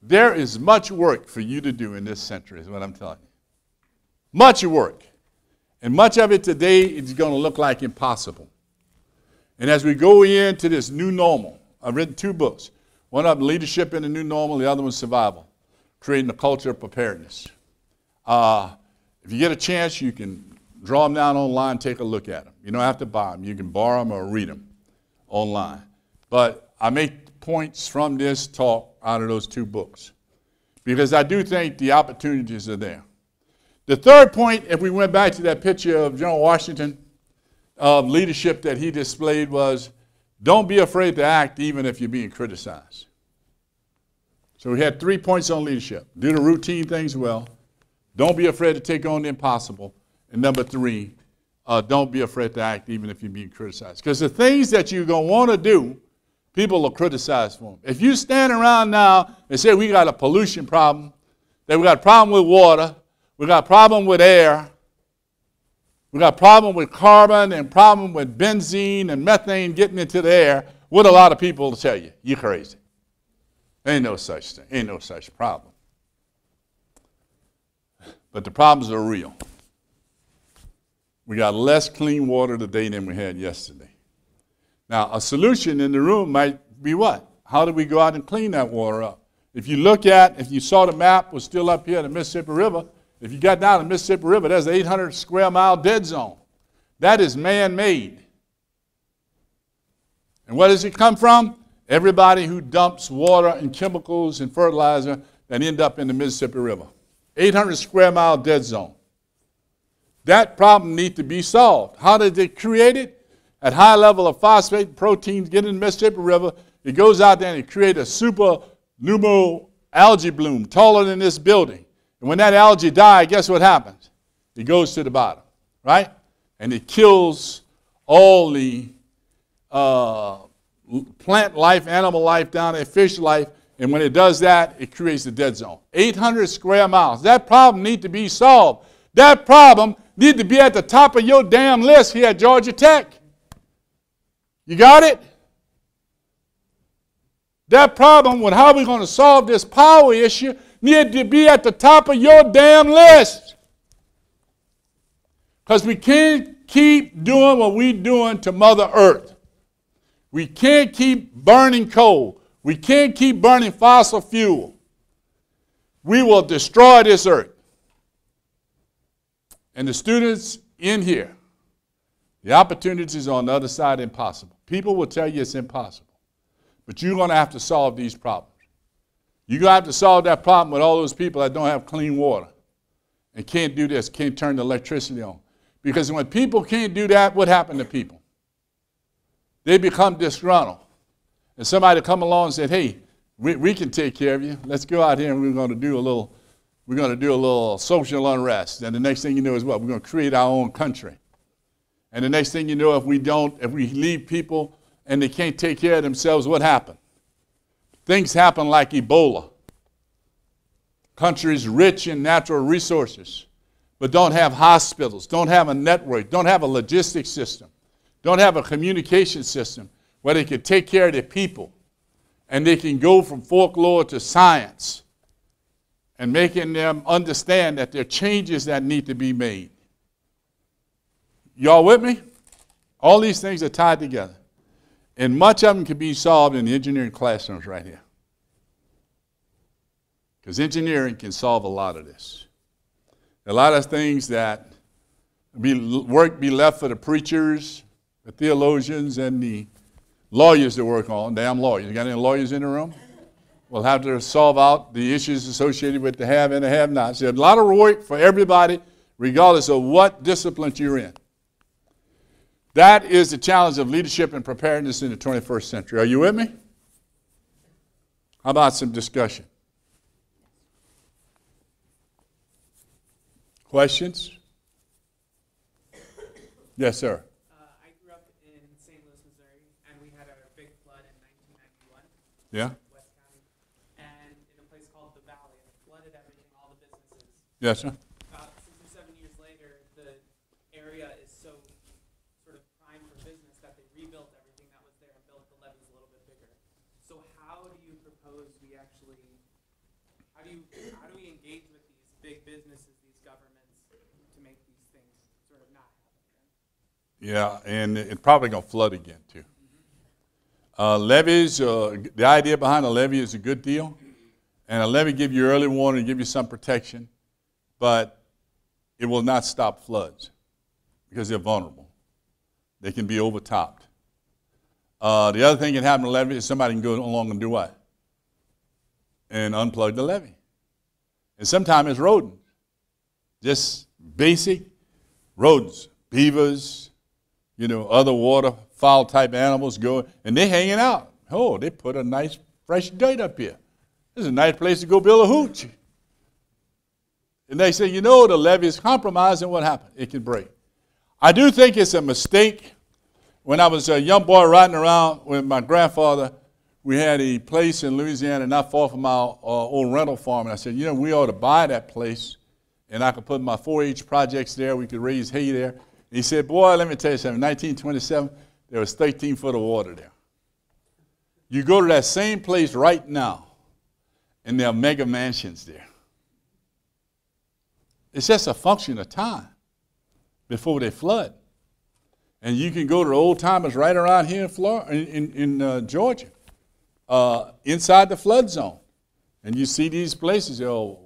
There is much work for you to do in this century, is what I'm telling you. Much work. And much of it today is going to look like impossible. And as we go into this new normal, I've written two books. One of them, Leadership in the New Normal, the other one, Survival, Creating a Culture of Preparedness. Uh, if you get a chance, you can draw them down online, take a look at them. You don't have to buy them. You can borrow them or read them online. But I make points from this talk out of those two books because I do think the opportunities are there. The third point, if we went back to that picture of General Washington, of leadership that he displayed, was don't be afraid to act even if you're being criticized. So we had three points on leadership do the routine things well, don't be afraid to take on the impossible, and number three, uh, don't be afraid to act even if you're being criticized. Because the things that you're going to want to do, people will criticize for them. If you stand around now and say we got a pollution problem, that we got a problem with water, we got a problem with air. We got a problem with carbon and problem with benzene and methane getting into the air. What a lot of people will tell you, you crazy. Ain't no such thing. Ain't no such problem. But the problems are real. We got less clean water today than we had yesterday. Now, a solution in the room might be what? How do we go out and clean that water up? If you look at, if you saw the map was still up here, the Mississippi River, if you got down the Mississippi River, there's an 800 square mile dead zone. That is man made. And where does it come from? Everybody who dumps water and chemicals and fertilizer that end up in the Mississippi River. 800 square mile dead zone. That problem needs to be solved. How did they create it? At high level of phosphate proteins get in the Mississippi River, it goes out there and it creates a super numo algae bloom taller than this building. And when that algae dies, guess what happens? It goes to the bottom, right? And it kills all the uh, plant life, animal life down there, fish life, and when it does that, it creates a dead zone. 800 square miles. That problem needs to be solved. That problem needs to be at the top of your damn list here at Georgia Tech. You got it? That problem with how we're going to solve this power issue needs to be at the top of your damn list. Because we can't keep doing what we're doing to Mother Earth. We can't keep burning coal. We can't keep burning fossil fuel. We will destroy this earth. And the students in here, the opportunities on the other side impossible. People will tell you it's impossible. But you're going to have to solve these problems. You're to have to solve that problem with all those people that don't have clean water and can't do this, can't turn the electricity on. Because when people can't do that, what happened to people? They become disgruntled. And somebody come along and said, hey, we, we can take care of you. Let's go out here and we're going to do a little, we're going to do a little social unrest. And the next thing you know is what? We're going to create our own country. And the next thing you know, if we don't, if we leave people and they can't take care of themselves, what happened? Things happen like Ebola. Countries rich in natural resources, but don't have hospitals, don't have a network, don't have a logistics system, don't have a communication system where they can take care of their people and they can go from folklore to science and making them understand that there are changes that need to be made. Y'all with me? All these things are tied together. And much of them can be solved in the engineering classrooms right here. Because engineering can solve a lot of this. A lot of things that be, work be left for the preachers, the theologians, and the lawyers to work on. Damn lawyers. You got any lawyers in the room? We'll have to solve out the issues associated with the have and the have nots. A lot of work for everybody, regardless of what discipline you're in. That is the challenge of leadership and preparedness in the 21st century. Are you with me? How about some discussion? Questions? Yes, sir. Yeah. West County, and we had a big flood in 1991 yeah and in a place called the Valley, it flooded everything, all the businesses. Yes, sir. About six or seven years later, the area is so sort of prime for business that they rebuilt everything that was there and built the levees a little bit bigger. So how do you propose we actually, how do you, how do we engage with these big businesses, these governments, to make these things sort of not happen again? Yeah, and it's probably going to flood again, too. Uh, levees, uh, the idea behind a levee is a good deal. And a levee give you early warning, give you some protection, but it will not stop floods because they're vulnerable. They can be overtopped. Uh, the other thing that can happen to a levee is somebody can go along and do what? And unplug the levee. And sometimes it's rodents. Just basic rodents, beavers, you know, other water fowl type animals go, and they're hanging out. Oh, they put a nice fresh dirt up here. This is a nice place to go build a hooch. And they say, you know, the levee is compromised, and what happened? It can break. I do think it's a mistake. When I was a young boy riding around with my grandfather, we had a place in Louisiana not far from our uh, old rental farm. And I said, you know, we ought to buy that place, and I could put my 4 H projects there. We could raise hay there. He said, boy, let me tell you something. 1927, there was 13 foot of water there. You go to that same place right now, and there are mega mansions there. It's just a function of time before they flood. And you can go to the old timers right around here in, Florida, in, in, uh, Georgia, uh, inside the flood zone. And you see these places, oh,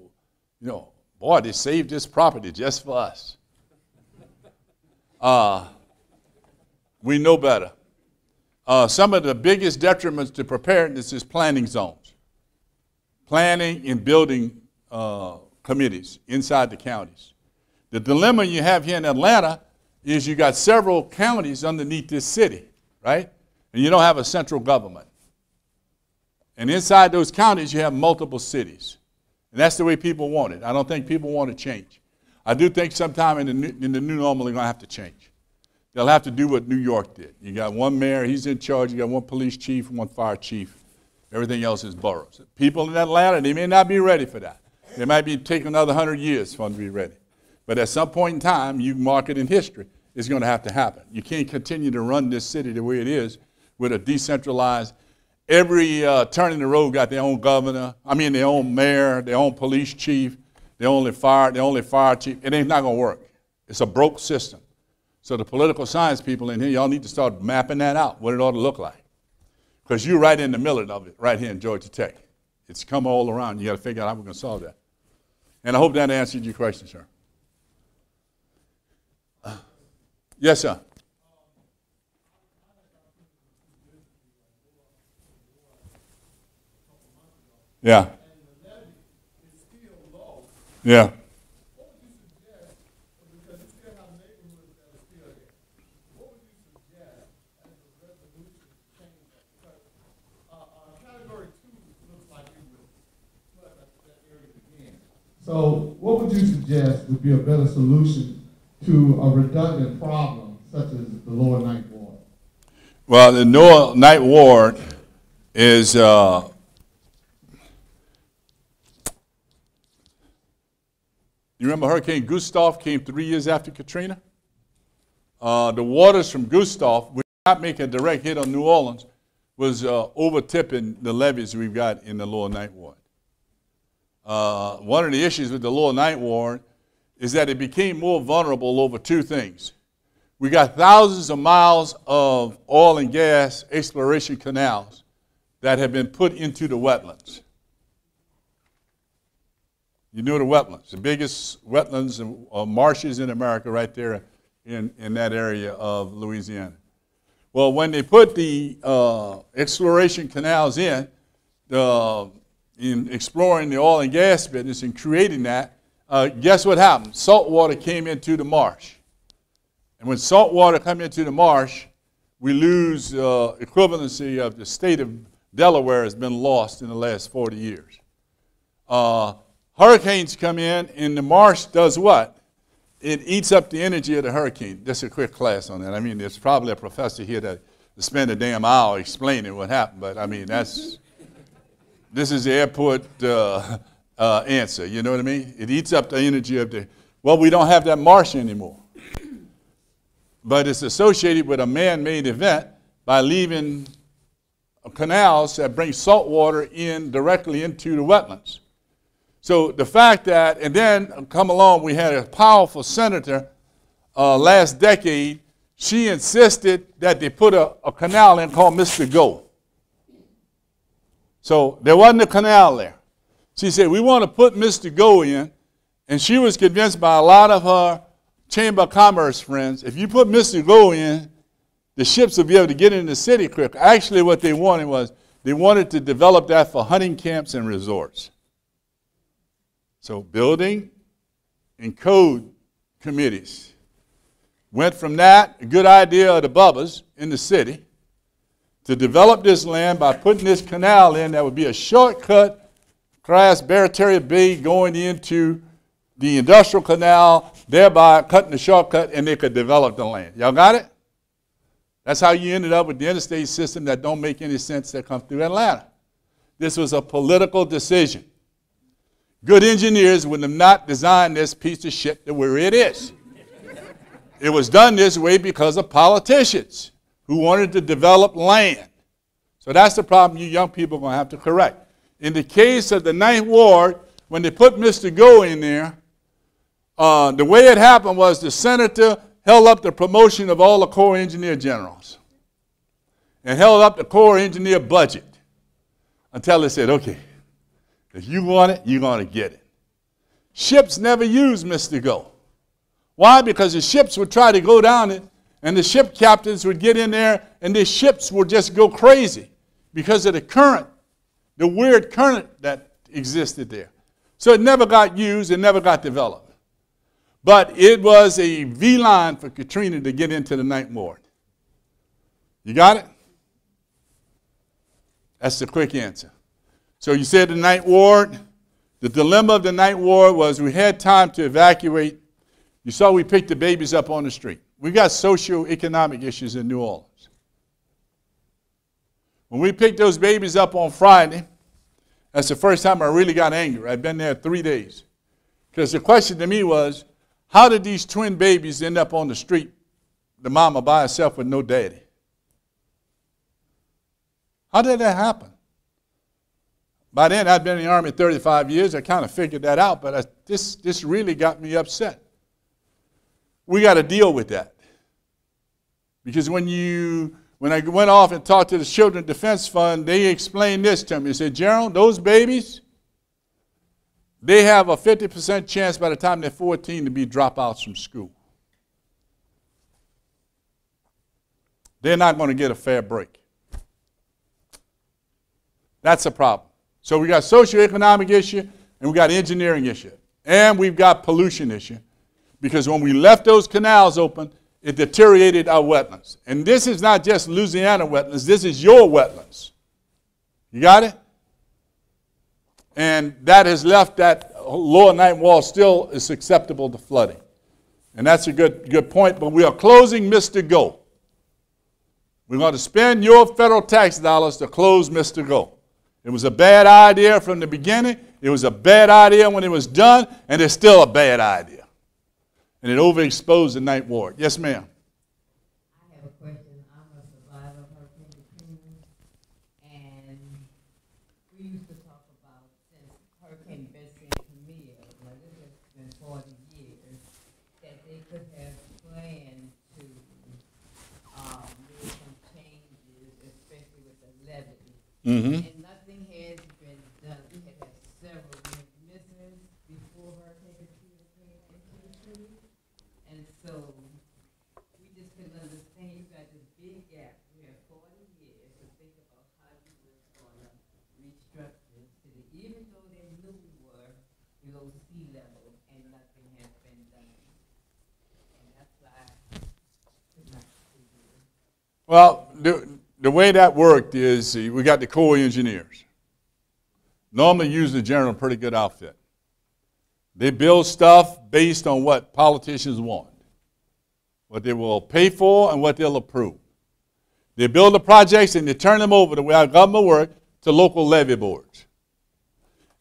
you know, boy, they saved this property just for us. Uh, we know better. Uh, some of the biggest detriments to preparedness is planning zones, planning and building uh, committees inside the counties. The dilemma you have here in Atlanta is you got several counties underneath this city, right? And you don't have a central government. And inside those counties, you have multiple cities. And that's the way people want it. I don't think people want to change. I do think sometime in the new, in the new normal, they're going to have to change. They'll have to do what New York did. You got one mayor, he's in charge. You got one police chief, one fire chief. Everything else is boroughs. People in Atlanta, they may not be ready for that. They might be taking another 100 years for them to be ready. But at some point in time, you mark it in history, it's going to have to happen. You can't continue to run this city the way it is with a decentralized, every uh, turn in the road got their own governor, I mean their own mayor, their own police chief, their only fire, their only fire chief. It ain't not going to work. It's a broke system. So the political science people in here, y'all need to start mapping that out, what it ought to look like. Because you're right in the middle of it, right here in Georgia Tech. It's come all around. You got to figure out how we're going to solve that. And I hope that answered your question, sir. Yes, sir. Yeah. Yeah. So what would you suggest would be a better solution to a redundant problem such as the lower ninth ward? Well, the Lower Ninth Ward is, uh, you remember Hurricane Gustav came three years after Katrina? Uh, the waters from Gustav, which did not make a direct hit on New Orleans, was uh, overtipping the levees we've got in the Lower Ninth Ward. Uh, one of the issues with the Lower Ninth Ward is that it became more vulnerable over two things. We got thousands of miles of oil and gas exploration canals that have been put into the wetlands. You know the wetlands, the biggest wetlands and uh, marshes in America right there in, in that area of Louisiana. Well, when they put the uh, exploration canals in, the, in exploring the oil and gas business and creating that, uh, guess what happened? Salt water came into the marsh. And when salt water comes into the marsh, we lose uh, equivalency of the state of Delaware has been lost in the last 40 years. Uh, hurricanes come in, and the marsh does what? It eats up the energy of the hurricane. Just a quick class on that. I mean, there's probably a professor here that spend a damn hour explaining what happened, but I mean, that's this is the airport uh, uh, answer. You know what I mean? It eats up the energy of the. Well, we don't have that marsh anymore but it's associated with a man-made event by leaving canals that bring salt water in directly into the wetlands. So the fact that, and then come along, we had a powerful senator uh, last decade. She insisted that they put a, a canal in called Mr. Go. So there wasn't a canal there. She said, we want to put Mr. Go in, and she was convinced by a lot of her Chamber of Commerce friends, if you put Mr. Go in, the ships will be able to get in the city quicker. Actually, what they wanted was they wanted to develop that for hunting camps and resorts. So, building and code committees went from that, a good idea of the Bubbas in the city, to develop this land by putting this canal in that would be a shortcut across Barataria Bay going into the industrial canal, thereby cutting the shortcut, and they could develop the land. Y'all got it? That's how you ended up with the interstate system that don't make any sense that comes through Atlanta. This was a political decision. Good engineers would have not designed this piece of shit to where it is. it was done this way because of politicians who wanted to develop land. So that's the problem you young people are going to have to correct. In the case of the Ninth Ward, when they put Mr. Go in there, uh, the way it happened was the senator held up the promotion of all the Corps engineer generals and held up the Corps engineer budget until they said, okay, if you want it, you're going to get it. Ships never used. Go. Why? Because the ships would try to go down it, and the ship captains would get in there, and the ships would just go crazy because of the current, the weird current that existed there. So it never got used, it never got developed. But it was a V line for Katrina to get into the ninth ward. You got it? That's the quick answer. So you said the night ward. The dilemma of the night ward was we had time to evacuate. You saw we picked the babies up on the street. We got socio-economic issues in New Orleans. When we picked those babies up on Friday, that's the first time I really got angry. I've been there three days. Because the question to me was, how did these twin babies end up on the street, the mama by herself with no daddy? How did that happen? By then, I'd been in the Army 35 years. I kind of figured that out, but I, this, this really got me upset. We got to deal with that. Because when, you, when I went off and talked to the Children Defense Fund, they explained this to me. They said, General, those babies, they have a 50% chance by the time they're 14 to be dropouts from school. They're not going to get a fair break. That's a problem. So we got socioeconomic issue and we got engineering issue. And we've got pollution issue. Because when we left those canals open, it deteriorated our wetlands. And this is not just Louisiana wetlands, this is your wetlands. You got it? And that has left that lower ninth wall still is susceptible to flooding. And that's a good, good point, but we are closing Mr. Go. We're going to spend your federal tax dollars to close Mr. Go. It was a bad idea from the beginning. It was a bad idea when it was done, and it's still a bad idea. And it overexposed the night ward. Yes, ma'am. I have a question. I'm a survivor of Hurricane Katrina, and we used to talk about since Hurricane Betsy and Camille, now this has been forty years, that they could have planned to, um, make some changes, especially with the levee. Mm-hmm. And nothing has been done. We had had several misses before Hurricane Katrina came into the city. And so, we just couldn't understand, you got this big gap, we have forty years to think about how you was gonna restructure the city, even though they knew we were below sea level and nothing has been done. And that's why I could not see it. Well, the, the way that worked is uh, we got the Corps engineers. Normally, usually, general, a pretty good outfit. They build stuff based on what politicians want, what they will pay for, and what they'll approve. They build the projects and they turn them over the way our government works to local levee boards.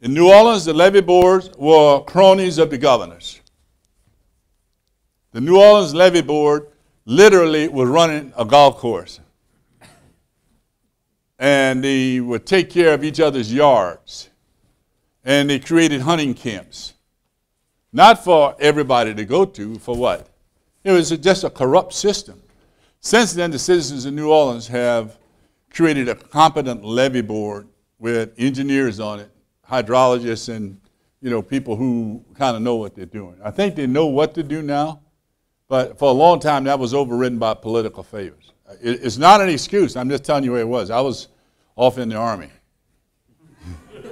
In New Orleans, the levee boards were cronies of the governors. The New Orleans levee board literally was running a golf course. And they would take care of each other's yards. And they created hunting camps. Not for everybody to go to, for what? It was just a corrupt system. Since then, the citizens of New Orleans have created a competent levee board with engineers on it, hydrologists, and you know people who kind of know what they're doing. I think they know what to do now, but for a long time that was overridden by political favors. It, it's not an excuse. I'm just telling you where it was. I was off in the army.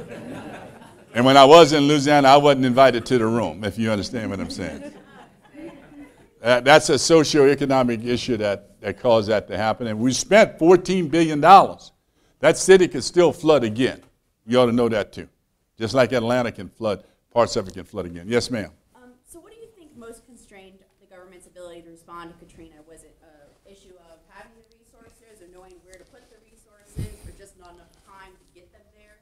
and when I was in Louisiana, I wasn't invited to the room, if you understand what I'm saying. That's a socioeconomic issue that, that caused that to happen. And we spent $14 billion. That city could still flood again. You ought to know that too. Just like Atlanta can flood, parts of it can flood again. Yes, ma'am. Um, so what do you think most constrained the government's ability to respond to Katrina? Was it an issue of having the resources or knowing where to put the resources or just not enough time to get them there?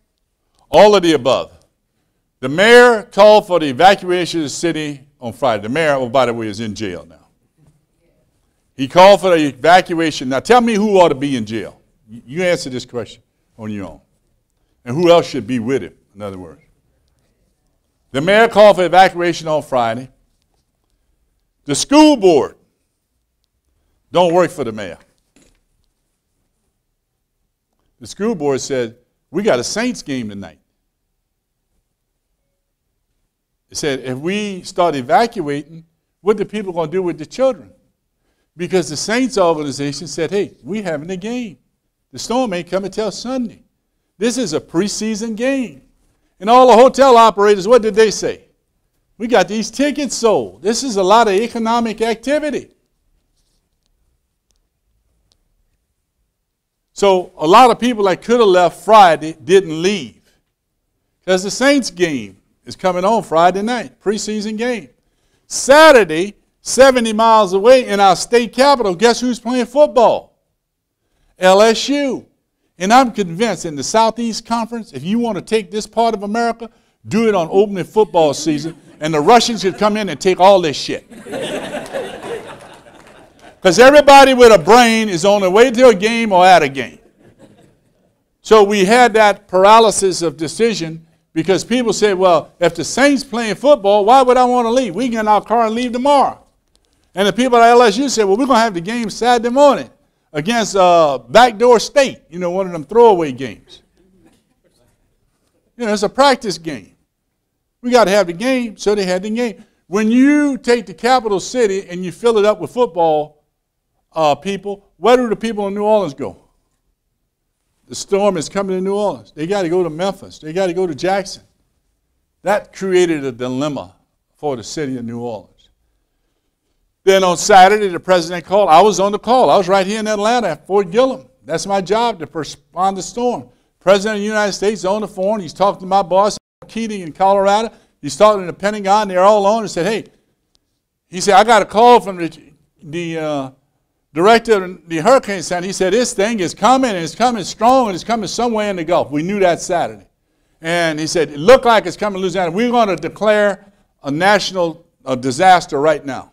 All of the above. The mayor called for the evacuation of the city on Friday. The mayor, oh, by the way, is in jail now. He called for the evacuation. Now tell me who ought to be in jail. You answer this question on your own. And who else should be with him, in other words. The mayor called for evacuation on Friday. The school board don't work for the mayor. The school board said, we got a Saints game tonight. It said, if we start evacuating, what the people going to do with the children? Because the Saints organization said, hey, we having a game. The storm ain't coming till Sunday. This is a preseason game. And all the hotel operators, what did they say? We got these tickets sold. This is a lot of economic activity. So a lot of people that could have left Friday didn't leave. Because the Saints game. is coming on Friday night, preseason game. Saturday, 70 miles away in our state capital, guess who's playing football? LSU. And I'm convinced in the Southeast Conference, if you want to take this part of America, do it on opening football season, and the Russians could come in and take all this shit. Because everybody with a brain is on their way to a game or at a game. So we had that paralysis of decision because people said, well, if the Saints playing football, why would I want to leave? We can get in our car and leave tomorrow. And the people at LSU said, well, we're going to have the game Saturday morning against uh, Backdoor State, you know, one of them throwaway games. You know, it's a practice game. We got to have the game, so they had the game. When you take the capital city and you fill it up with football uh, people, where do the people in New Orleans go? The storm is coming to New Orleans. They got to go to Memphis. They got to go to Jackson. That created a dilemma for the city of New Orleans. Then on Saturday, the president called. I was on the call. I was right here in Atlanta at Fort Gillem. That's my job to respond to storm. President of the United States on the phone. He's talking to my boss, Keating, in Colorado. He's talking to the Pentagon. They're all on and said, hey, he said, I got a call from the, the uh, director of the Hurricane Center. He said, this thing is coming, and it's coming strong, and it's coming somewhere in the Gulf. We knew that Saturday. And he said, it looked like it's coming to Louisiana. We're going to declare a national a disaster right now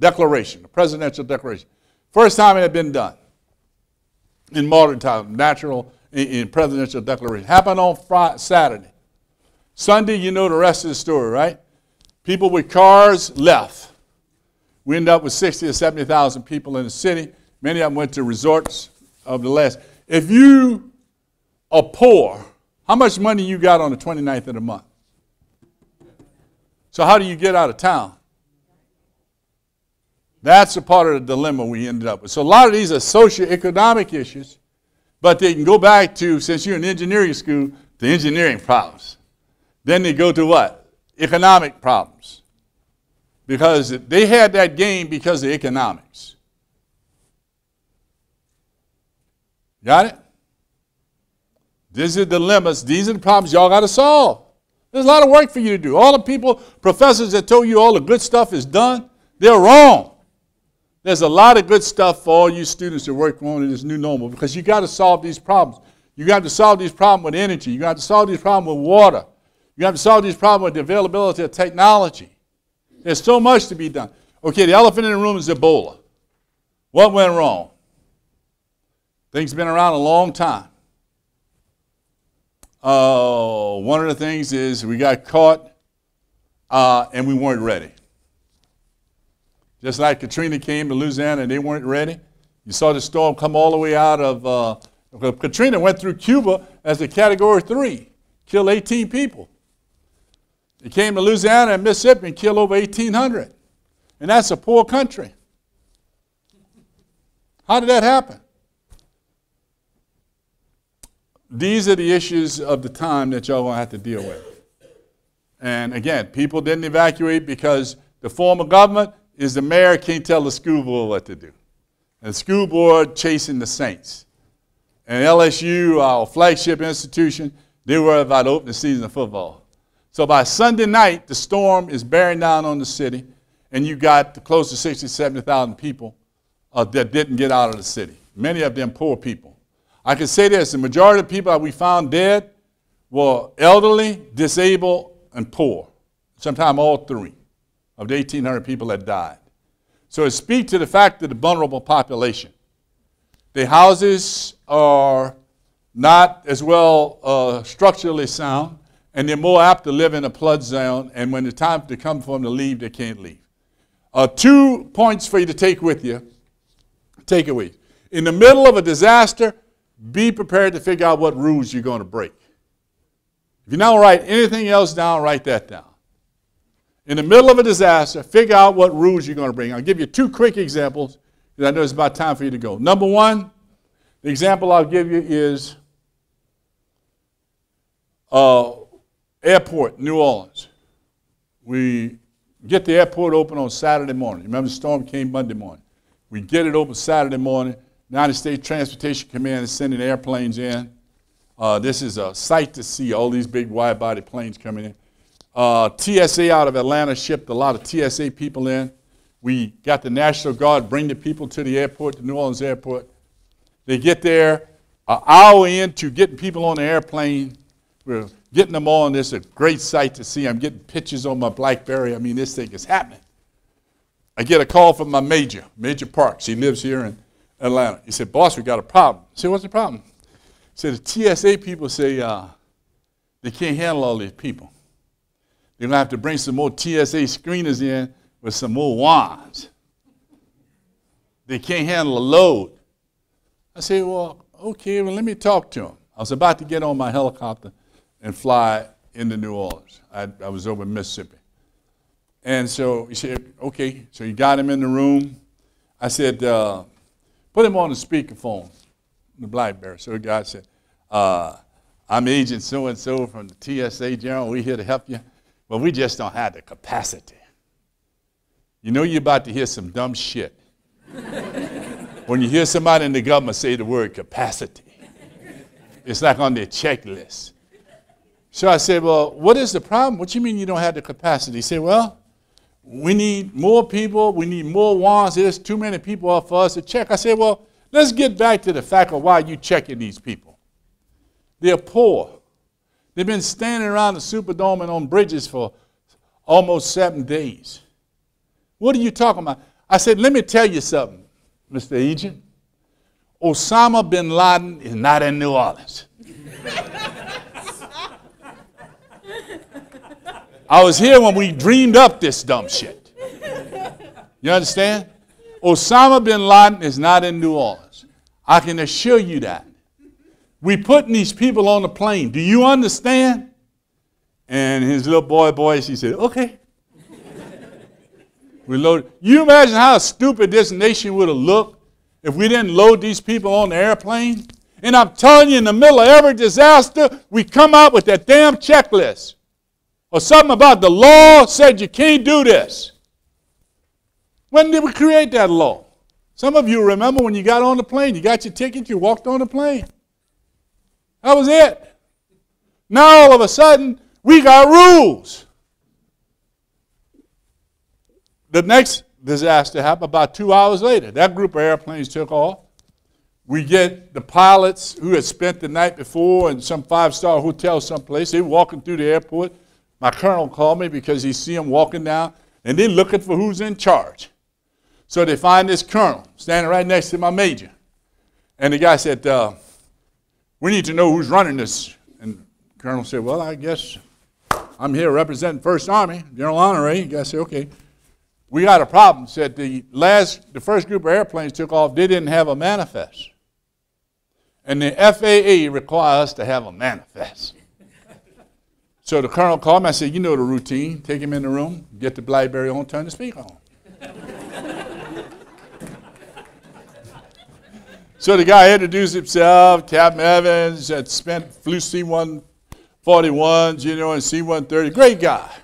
declaration, a presidential declaration. First time it had been done in modern times, natural in, in presidential declaration. Happened on Friday, Saturday. Sunday, you know the rest of the story, right? People with cars left. We ended up with 60 or 70,000 people in the city. Many of them went to resorts of the last. If you are poor, how much money you got on the 29th of the month? So how do you get out of town? That's a part of the dilemma we ended up with. So a lot of these are socioeconomic issues, but they can go back to, since you're in engineering school, the engineering problems. Then they go to what? Economic problems. Because they had that game because of economics. Got it? These are the dilemmas. These are the problems y'all got to solve. There's a lot of work for you to do. All the people, professors that told you all the good stuff is done, they're wrong. There's a lot of good stuff for all you students that work on in this new normal because you got to solve these problems. You got to solve these problems with energy. You got to solve these problems with water. You have to solve these problems with the availability of technology. There's so much to be done. Okay, the elephant in the room is Ebola. What went wrong? Things have been around a long time. Uh, one of the things is we got caught uh, and we weren't ready. Just like Katrina came to Louisiana and they weren't ready. You saw the storm come all the way out of, uh, Katrina went through Cuba as a category three, killed 18 people. It came to Louisiana and Mississippi and killed over 1,800. And that's a poor country. How did that happen? These are the issues of the time that y'all going to have to deal with. And again, people didn't evacuate because the form of government is the mayor can't tell the school board what to do. And the school board chasing the Saints. And LSU, our flagship institution, they were about to open the season of football. So by Sunday night, the storm is bearing down on the city, and you got close to 60, 70,000 people uh, that didn't get out of the city. Many of them poor people. I can say this, the majority of people that we found dead were elderly, disabled, and poor. Sometimes all three of the 1,800 people that died. So it speaks to the fact of the vulnerable population. The houses are not as well uh, structurally sound, and they're more apt to live in a flood zone, and when the time to come for them to leave, they can't leave. Uh, two points for you to take with you, takeaways. In the middle of a disaster, be prepared to figure out what rules you're going to break. If you don't write anything else down, write that down. In the middle of a disaster, figure out what rules you're going to bring. I'll give you two quick examples because I know it's about time for you to go. Number one, the example I'll give you is uh, airport, New Orleans. We get the airport open on Saturday morning. Remember, the storm came Monday morning. We get it open Saturday morning. United States Transportation Command is sending airplanes in. Uh, this is a sight to see, all these big wide body planes coming in. Uh, TSA out of Atlanta shipped a lot of TSA people in. We got the National Guard bring the people to the airport, the New Orleans airport. They get there, an hour into getting people on the airplane. We're getting them on. It's a great sight to see. I'm getting pictures on my Blackberry. I mean, this thing is happening. I get a call from my major, Major Parks. He lives here in Atlanta. He said, Boss, we got a problem. I said, What's the problem? He said, The TSA people say uh, they can't handle all these people. They're going to have to bring some more TSA screeners in with some more wands. They can't handle the load. I said, Well, okay, well, let me talk to them. I was about to get on my helicopter and fly into New Orleans. I, I was over in Mississippi. And so he said, okay. So he got him in the room. I said, uh, put him on the speakerphone, the Blackberry. So the guy said, uh, I'm Agent so-and-so from the TSA General. We're here to help you. But we just don't have the capacity. You know you're about to hear some dumb shit. when you hear somebody in the government say the word capacity, it's like on their checklist. So I said, Well, what is the problem? What you mean you don't have the capacity? He said, Well, we need more people. We need more wands. There's too many people for us to check. I said, Well, let's get back to the fact of why you're checking these people. They're poor. They've been standing around the Superdome and on bridges for almost seven days. What are you talking about? I said, Let me tell you something, Mr. Agent. Osama bin Laden is not in New Orleans. I was here when we dreamed up this dumb shit. You understand? Osama bin Laden is not in New Orleans. I can assure you that. We putting these people on the plane. Do you understand? And his little boy boy, he said, okay. we loaded. You imagine how stupid this nation would have looked if we didn't load these people on the airplane? And I'm telling you, in the middle of every disaster, we come out with that damn checklist or something about the law said you can't do this. When did we create that law? Some of you remember when you got on the plane, you got your ticket, you walked on the plane. That was it. Now all of a sudden, we got rules. The next disaster happened about two hours later. That group of airplanes took off. We get the pilots who had spent the night before in some five star hotel someplace. They were walking through the airport. My colonel called me because he see him walking down and they're looking for who's in charge. So they find this colonel standing right next to my major. And the guy said, uh, we need to know who's running this. And the colonel said, well, I guess I'm here representing First Army, General Honoré. The guy said, okay. We got a problem. Said the last, the first group of airplanes took off, they didn't have a manifest. And the FAA requires us to have a manifest. So the colonel called me. I said, You know the routine. Take him in the room, get the Blackberry on, turn the speaker on. so the guy introduced himself, Captain Evans, had spent, flew C 141s, you know, and C 130. Great guy.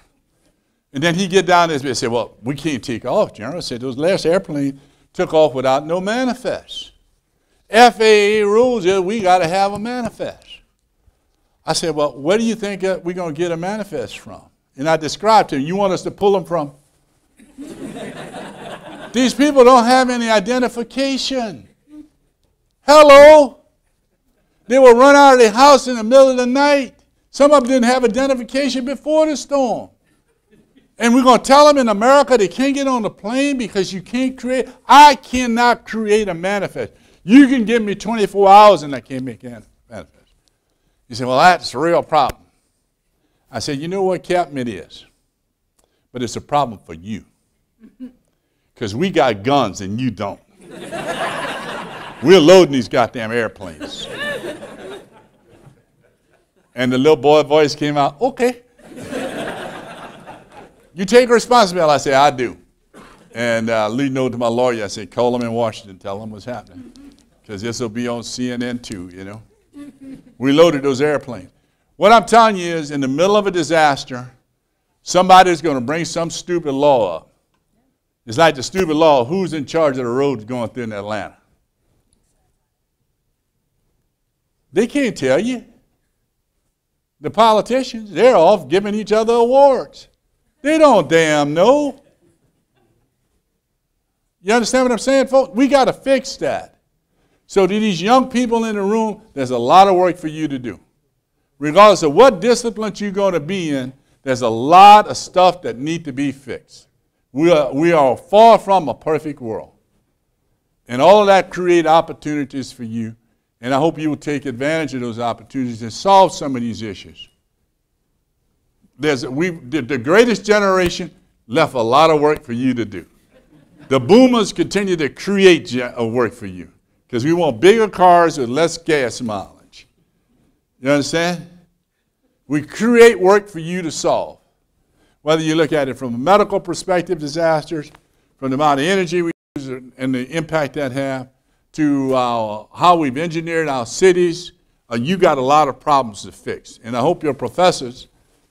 And then he get down there and said, Well, we can't take off, General. I said, Those last airplanes took off without no manifest. FAA rules is we got to have a manifest. I said, Well, where do you think we're going to get a manifest from? And I described to him, You want us to pull them from? These people don't have any identification. Hello? They will run out of the house in the middle of the night. Some of them didn't have identification before the storm. And we're going to tell them in America they can't get on the plane because you can't create. I cannot create a manifest. You can give me 24 hours and I can't make a He said, Well, that's a real problem. I said, You know what, Captain? It is. But it's a problem for you. Because we got guns and you don't. We're loading these goddamn airplanes. And the little boy voice came out, Okay. you take responsibility. I said, I do. And uh, lead note to my lawyer, I said, call him in Washington, tell him what's happening. Because this will be on CNN too, you know. We loaded those airplanes. What I'm telling you is, in the middle of a disaster, somebody's going to bring some stupid law up. It's like the stupid law who's in charge of the roads going through in Atlanta? They can't tell you. The politicians, they're off giving each other awards. They don't damn know. You understand what I'm saying, folks? We got to fix that. So, to these young people in the room, there's a lot of work for you to do. Regardless of what discipline you're going to be in, there's a lot of stuff that need to be fixed. We are, we are far from a perfect world. And all of that create opportunities for you. And I hope you will take advantage of those opportunities and solve some of these issues. There's, we, the, the greatest generation left a lot of work for you to do. The boomers continue to create a uh, work for you because we want bigger cars with less gas mileage. You understand? We create work for you to solve. Whether you look at it from a medical perspective, disasters, from the amount of energy we use and the impact that have, to how we've engineered our cities, uh, you got a lot of problems to fix. And I hope your professors,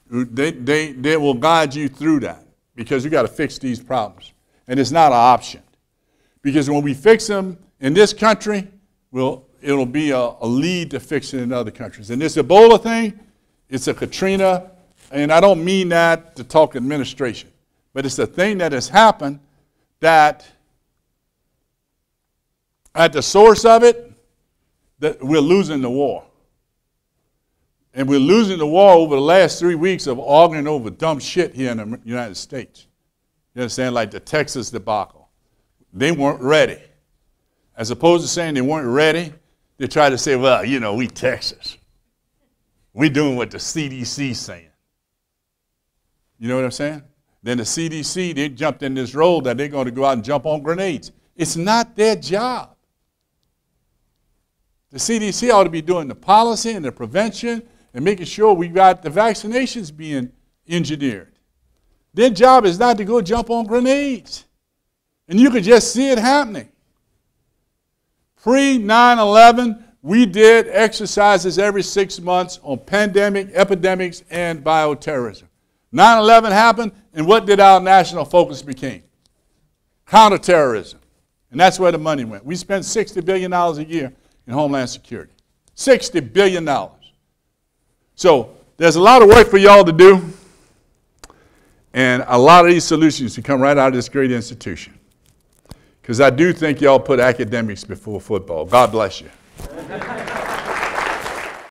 they, they, they will guide you through that because you got to fix these problems. And it's not an option. Because when we fix them in this country, we'll, it'll be a, a lead to fix it in other countries. And this Ebola thing, it's a Katrina, and I don't mean that to talk administration, but it's a thing that has happened that at the source of it, that we're losing the war. And we're losing the war over the last three weeks of arguing over dumb shit here in the United States. You understand? Like the Texas debacle. They weren't ready. As opposed to saying they weren't ready, they try to say, well, you know, we Texas. We doing what the CDC's saying. You know what I'm saying? Then the CDC, they jumped in this role that they're going to go out and jump on grenades. It's not their job. The CDC ought to be doing the policy and the prevention and making sure we got the vaccinations being engineered. Their job is not to go jump on grenades. And you could just see it happening. Pre 9 11, we did exercises every six months on pandemic, epidemics, and bioterrorism. 9 11 happened, and what did our national focus become? Counterterrorism. And that's where the money went. We spent $60 billion a year in Homeland Security. $60 billion. So there's a lot of work for y'all to do. And a lot of these solutions can come right out of this great institution. Because I do think y'all put academics before football. God bless you.